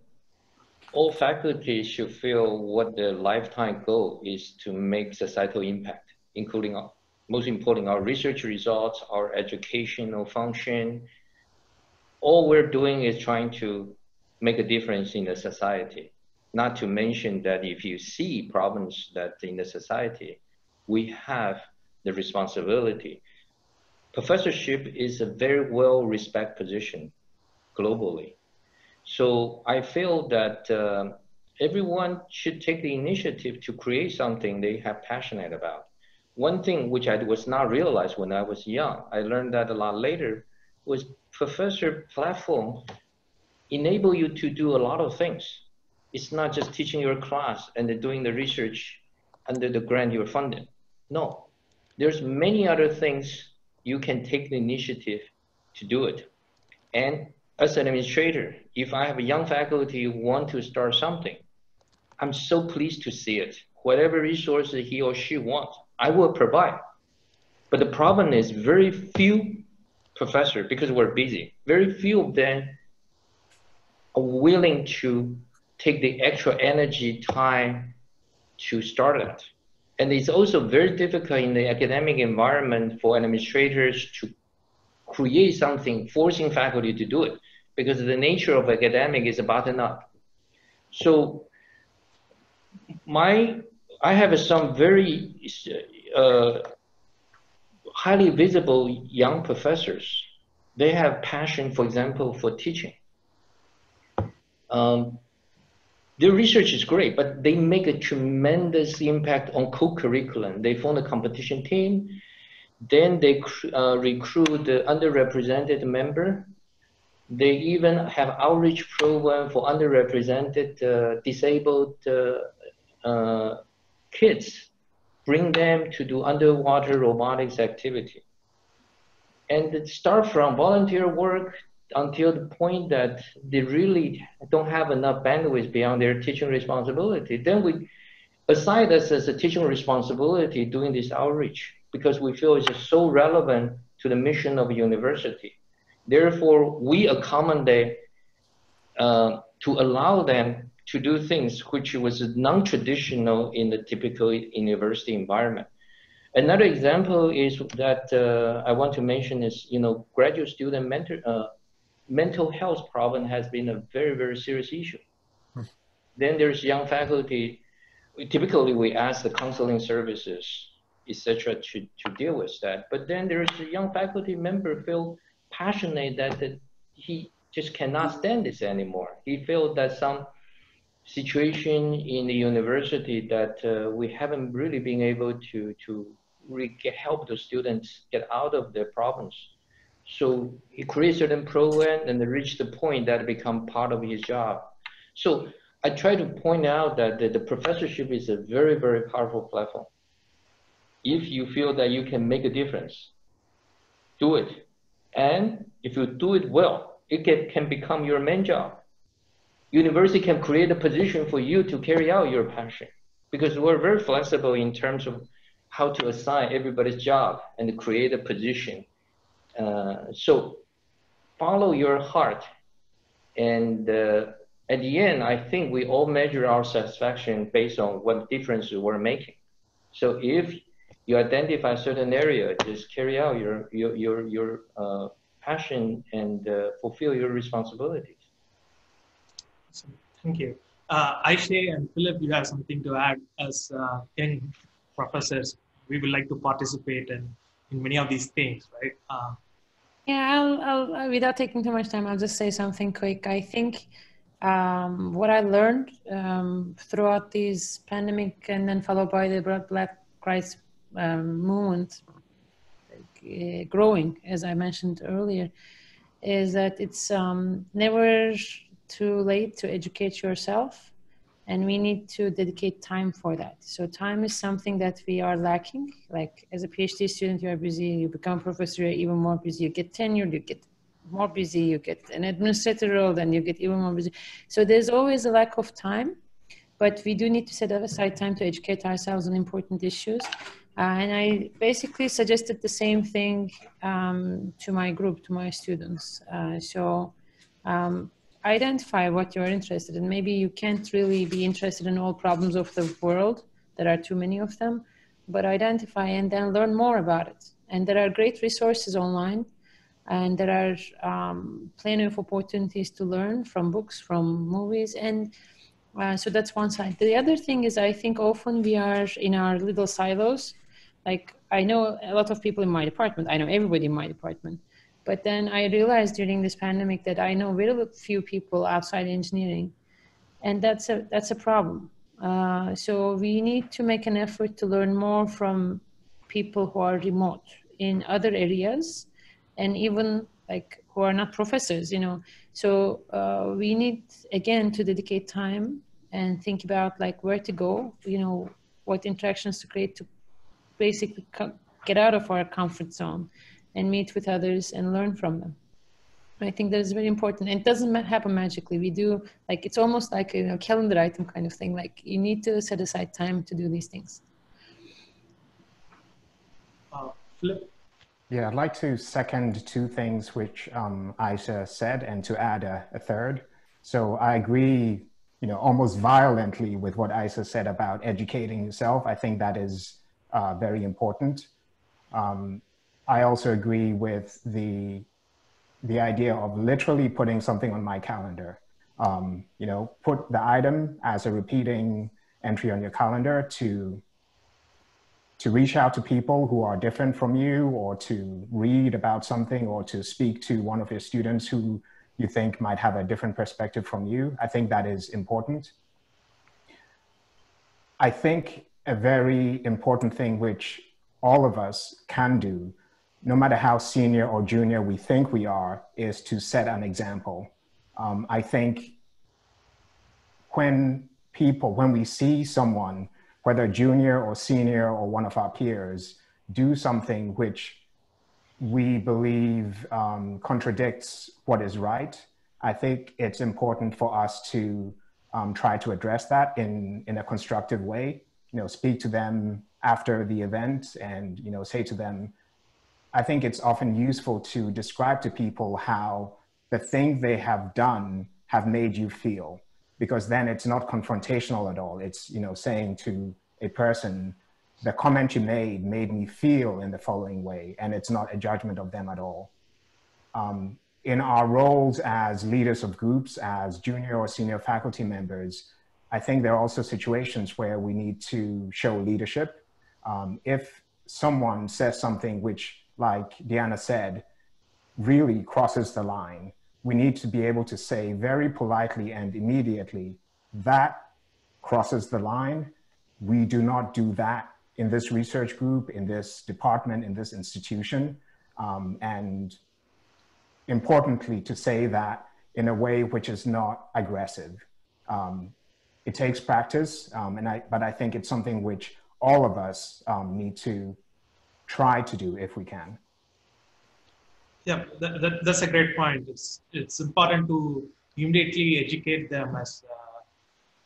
all faculty should feel what the lifetime goal is to make societal impact, including our, most important, our research results, our educational function. All we're doing is trying to make a difference in the society. Not to mention that if you see problems that in the society, we have the responsibility. Professorship is a very well respected position globally. So I feel that uh, everyone should take the initiative to create something they have passionate about. One thing which I was not realized when I was young, I learned that a lot later, was professor platform enable you to do a lot of things. It's not just teaching your class and doing the research under the grant you're funded. No, there's many other things you can take the initiative to do it. And as an administrator, if I have a young faculty who want to start something, I'm so pleased to see it. Whatever resources he or she wants, I will provide. But the problem is very few professors, because we're busy, very few of them are willing to take the extra energy, time to start it. And it's also very difficult in the academic environment for administrators to create something, forcing faculty to do it, because the nature of academic is bottom up. So my, I have some very uh, highly visible young professors. They have passion, for example, for teaching. Um, their research is great, but they make a tremendous impact on co-curriculum. They form a competition team, then they uh, recruit the underrepresented member. They even have outreach program for underrepresented uh, disabled uh, uh kids, bring them to do underwater robotics activity. And it start from volunteer work until the point that they really don't have enough bandwidth beyond their teaching responsibility, then we assign us as a teaching responsibility doing this outreach because we feel it's so relevant to the mission of a university. Therefore, we accommodate uh, to allow them to do things which was non-traditional in the typical university environment. Another example is that uh, I want to mention is, you know, graduate student mentor, uh, mental health problem has been a very, very serious issue. Hmm. Then there's young faculty. Typically, we ask the counseling services, etc., to, to deal with that. But then there's a young faculty member feel passionate that, that he just cannot stand this anymore. He feels that some situation in the university that uh, we haven't really been able to to help the students get out of their problems. So he creates certain program and reach the point that become part of his job. So I try to point out that the, the professorship is a very, very powerful platform. If you feel that you can make a difference, do it. And if you do it well, it can, can become your main job. University can create a position for you to carry out your passion because we're very flexible in terms of how to assign everybody's job and create a position. Uh, so follow your heart. And uh, at the end, I think we all measure our satisfaction based on what difference we're making. So if you identify a certain area, just carry out your, your, your, your uh, passion and uh, fulfill your responsibilities. Thank you. Uh, Ayse and Philip, you have something to add as uh, young professors we would like to participate in in many of these things, right? Yeah, I'll, I'll, uh, without taking too much time, I'll just say something quick. I think um, what I learned um, throughout this pandemic and then followed by the Black Rights um, movement uh, growing, as I mentioned earlier, is that it's um, never too late to educate yourself and we need to dedicate time for that. So time is something that we are lacking. Like as a phd student you are busy you become professor you're even more busy. You get tenure you get more busy you get an administrative role then you get even more busy. So there's always a lack of time but we do need to set aside time to educate ourselves on important issues. Uh, and I basically suggested the same thing um, to my group, to my students. Uh, so um, identify what you're interested in. Maybe you can't really be interested in all problems of the world. There are too many of them, but identify and then learn more about it. And there are great resources online, and there are um, plenty of opportunities to learn from books, from movies, and uh, so that's one side. The other thing is, I think often we are in our little silos. Like I know a lot of people in my department. I know everybody in my department but then I realized during this pandemic that I know very few people outside engineering, and that's a that's a problem. Uh, so we need to make an effort to learn more from people who are remote in other areas, and even like who are not professors. You know, so uh, we need again to dedicate time and think about like where to go. You know, what interactions to create to basically get out of our comfort zone and meet with others and learn from them. I think that is very important. And it doesn't happen magically. We do like it's almost like a you know, calendar item kind of thing. Like you need to set aside time to do these things. Uh, Flip. Yeah, I'd like to second two things which um, Ayse said, and to add a, a, third. So I agree, you know, almost violently with what Ayse said about educating yourself. I think that is uh, very important. Um, I also agree with the the idea of literally putting something on my calendar. Um, you know, put the item as a repeating entry on your calendar to to reach out to people who are different from you or to read about something or to speak to one of your students who you think might have a different perspective from you. I think that is important. I think a very important thing which all of us can do no matter how senior or junior we think we are, is to set an example. Um, I think when people, when we see someone, whether junior or senior or one of our peers, do something which we believe um, contradicts what is right, I think it's important for us to um, try to address that in, in a constructive way you know, speak to them after the event and, you know, say to them, I think it's often useful to describe to people how the things they have done have made you feel, because then it's not confrontational at all. It's, you know, saying to a person, the comment you made made me feel in the following way, and it's not a judgment of them at all. Um, in our roles as leaders of groups, as junior or senior faculty members, I think there are also situations where we need to show leadership. Um, if someone says something which, like Diana said, really crosses the line, we need to be able to say very politely and immediately, that crosses the line. We do not do that in this research group, in this department, in this institution. Um, and importantly, to say that in a way which is not aggressive. Um, it takes practice, um, and I, but I think it's something which all of us um, need to try to do if we can. Yeah, that, that, that's a great point. It's, it's important to immediately educate them, as uh,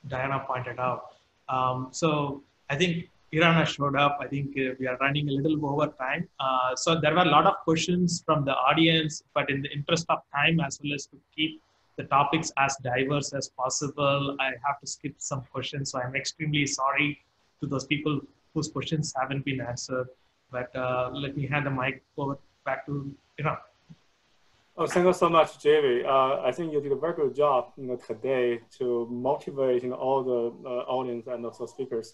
Diana pointed out. Um, so I think Yiran showed up. I think uh, we are running a little over time. Uh, so there were a lot of questions from the audience, but in the interest of time, as well as to keep the topics as diverse as possible, I have to skip some questions. So I'm extremely sorry to those people whose questions haven't been answered. But uh, let me hand the mic over back to Yiran. Oh, thank you so much, JV. Uh, I think you did a very good job you know, today to motivate you know, all the uh, audience and also speakers.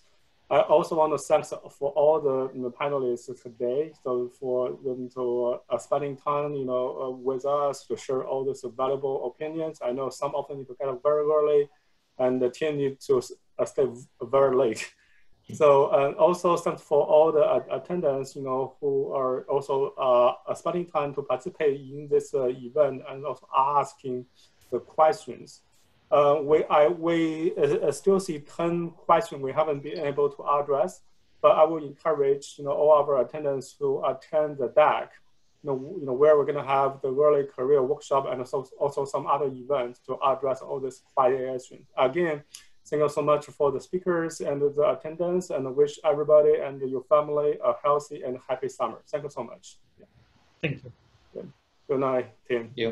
I also want to thank for all the you know, panelists today. So for them to uh, spending time, you know, uh, with us to share all these valuable opinions. I know some of them need to get up very early, and the team need to uh, stay very late. So and also thanks for all the attendants, you know, who are also uh, spending time to participate in this uh, event and also asking the questions. Uh, we I, we uh, still see 10 questions we haven't been able to address, but I will encourage you know all of our attendants to attend the DAC, you know, you know where we're going to have the early career workshop and also, also some other events to address all these questions. Again, thank you so much for the speakers and the attendance and wish everybody and your family a healthy and happy summer. Thank you so much. Yeah. Thank you. Good night, Tim. Yeah.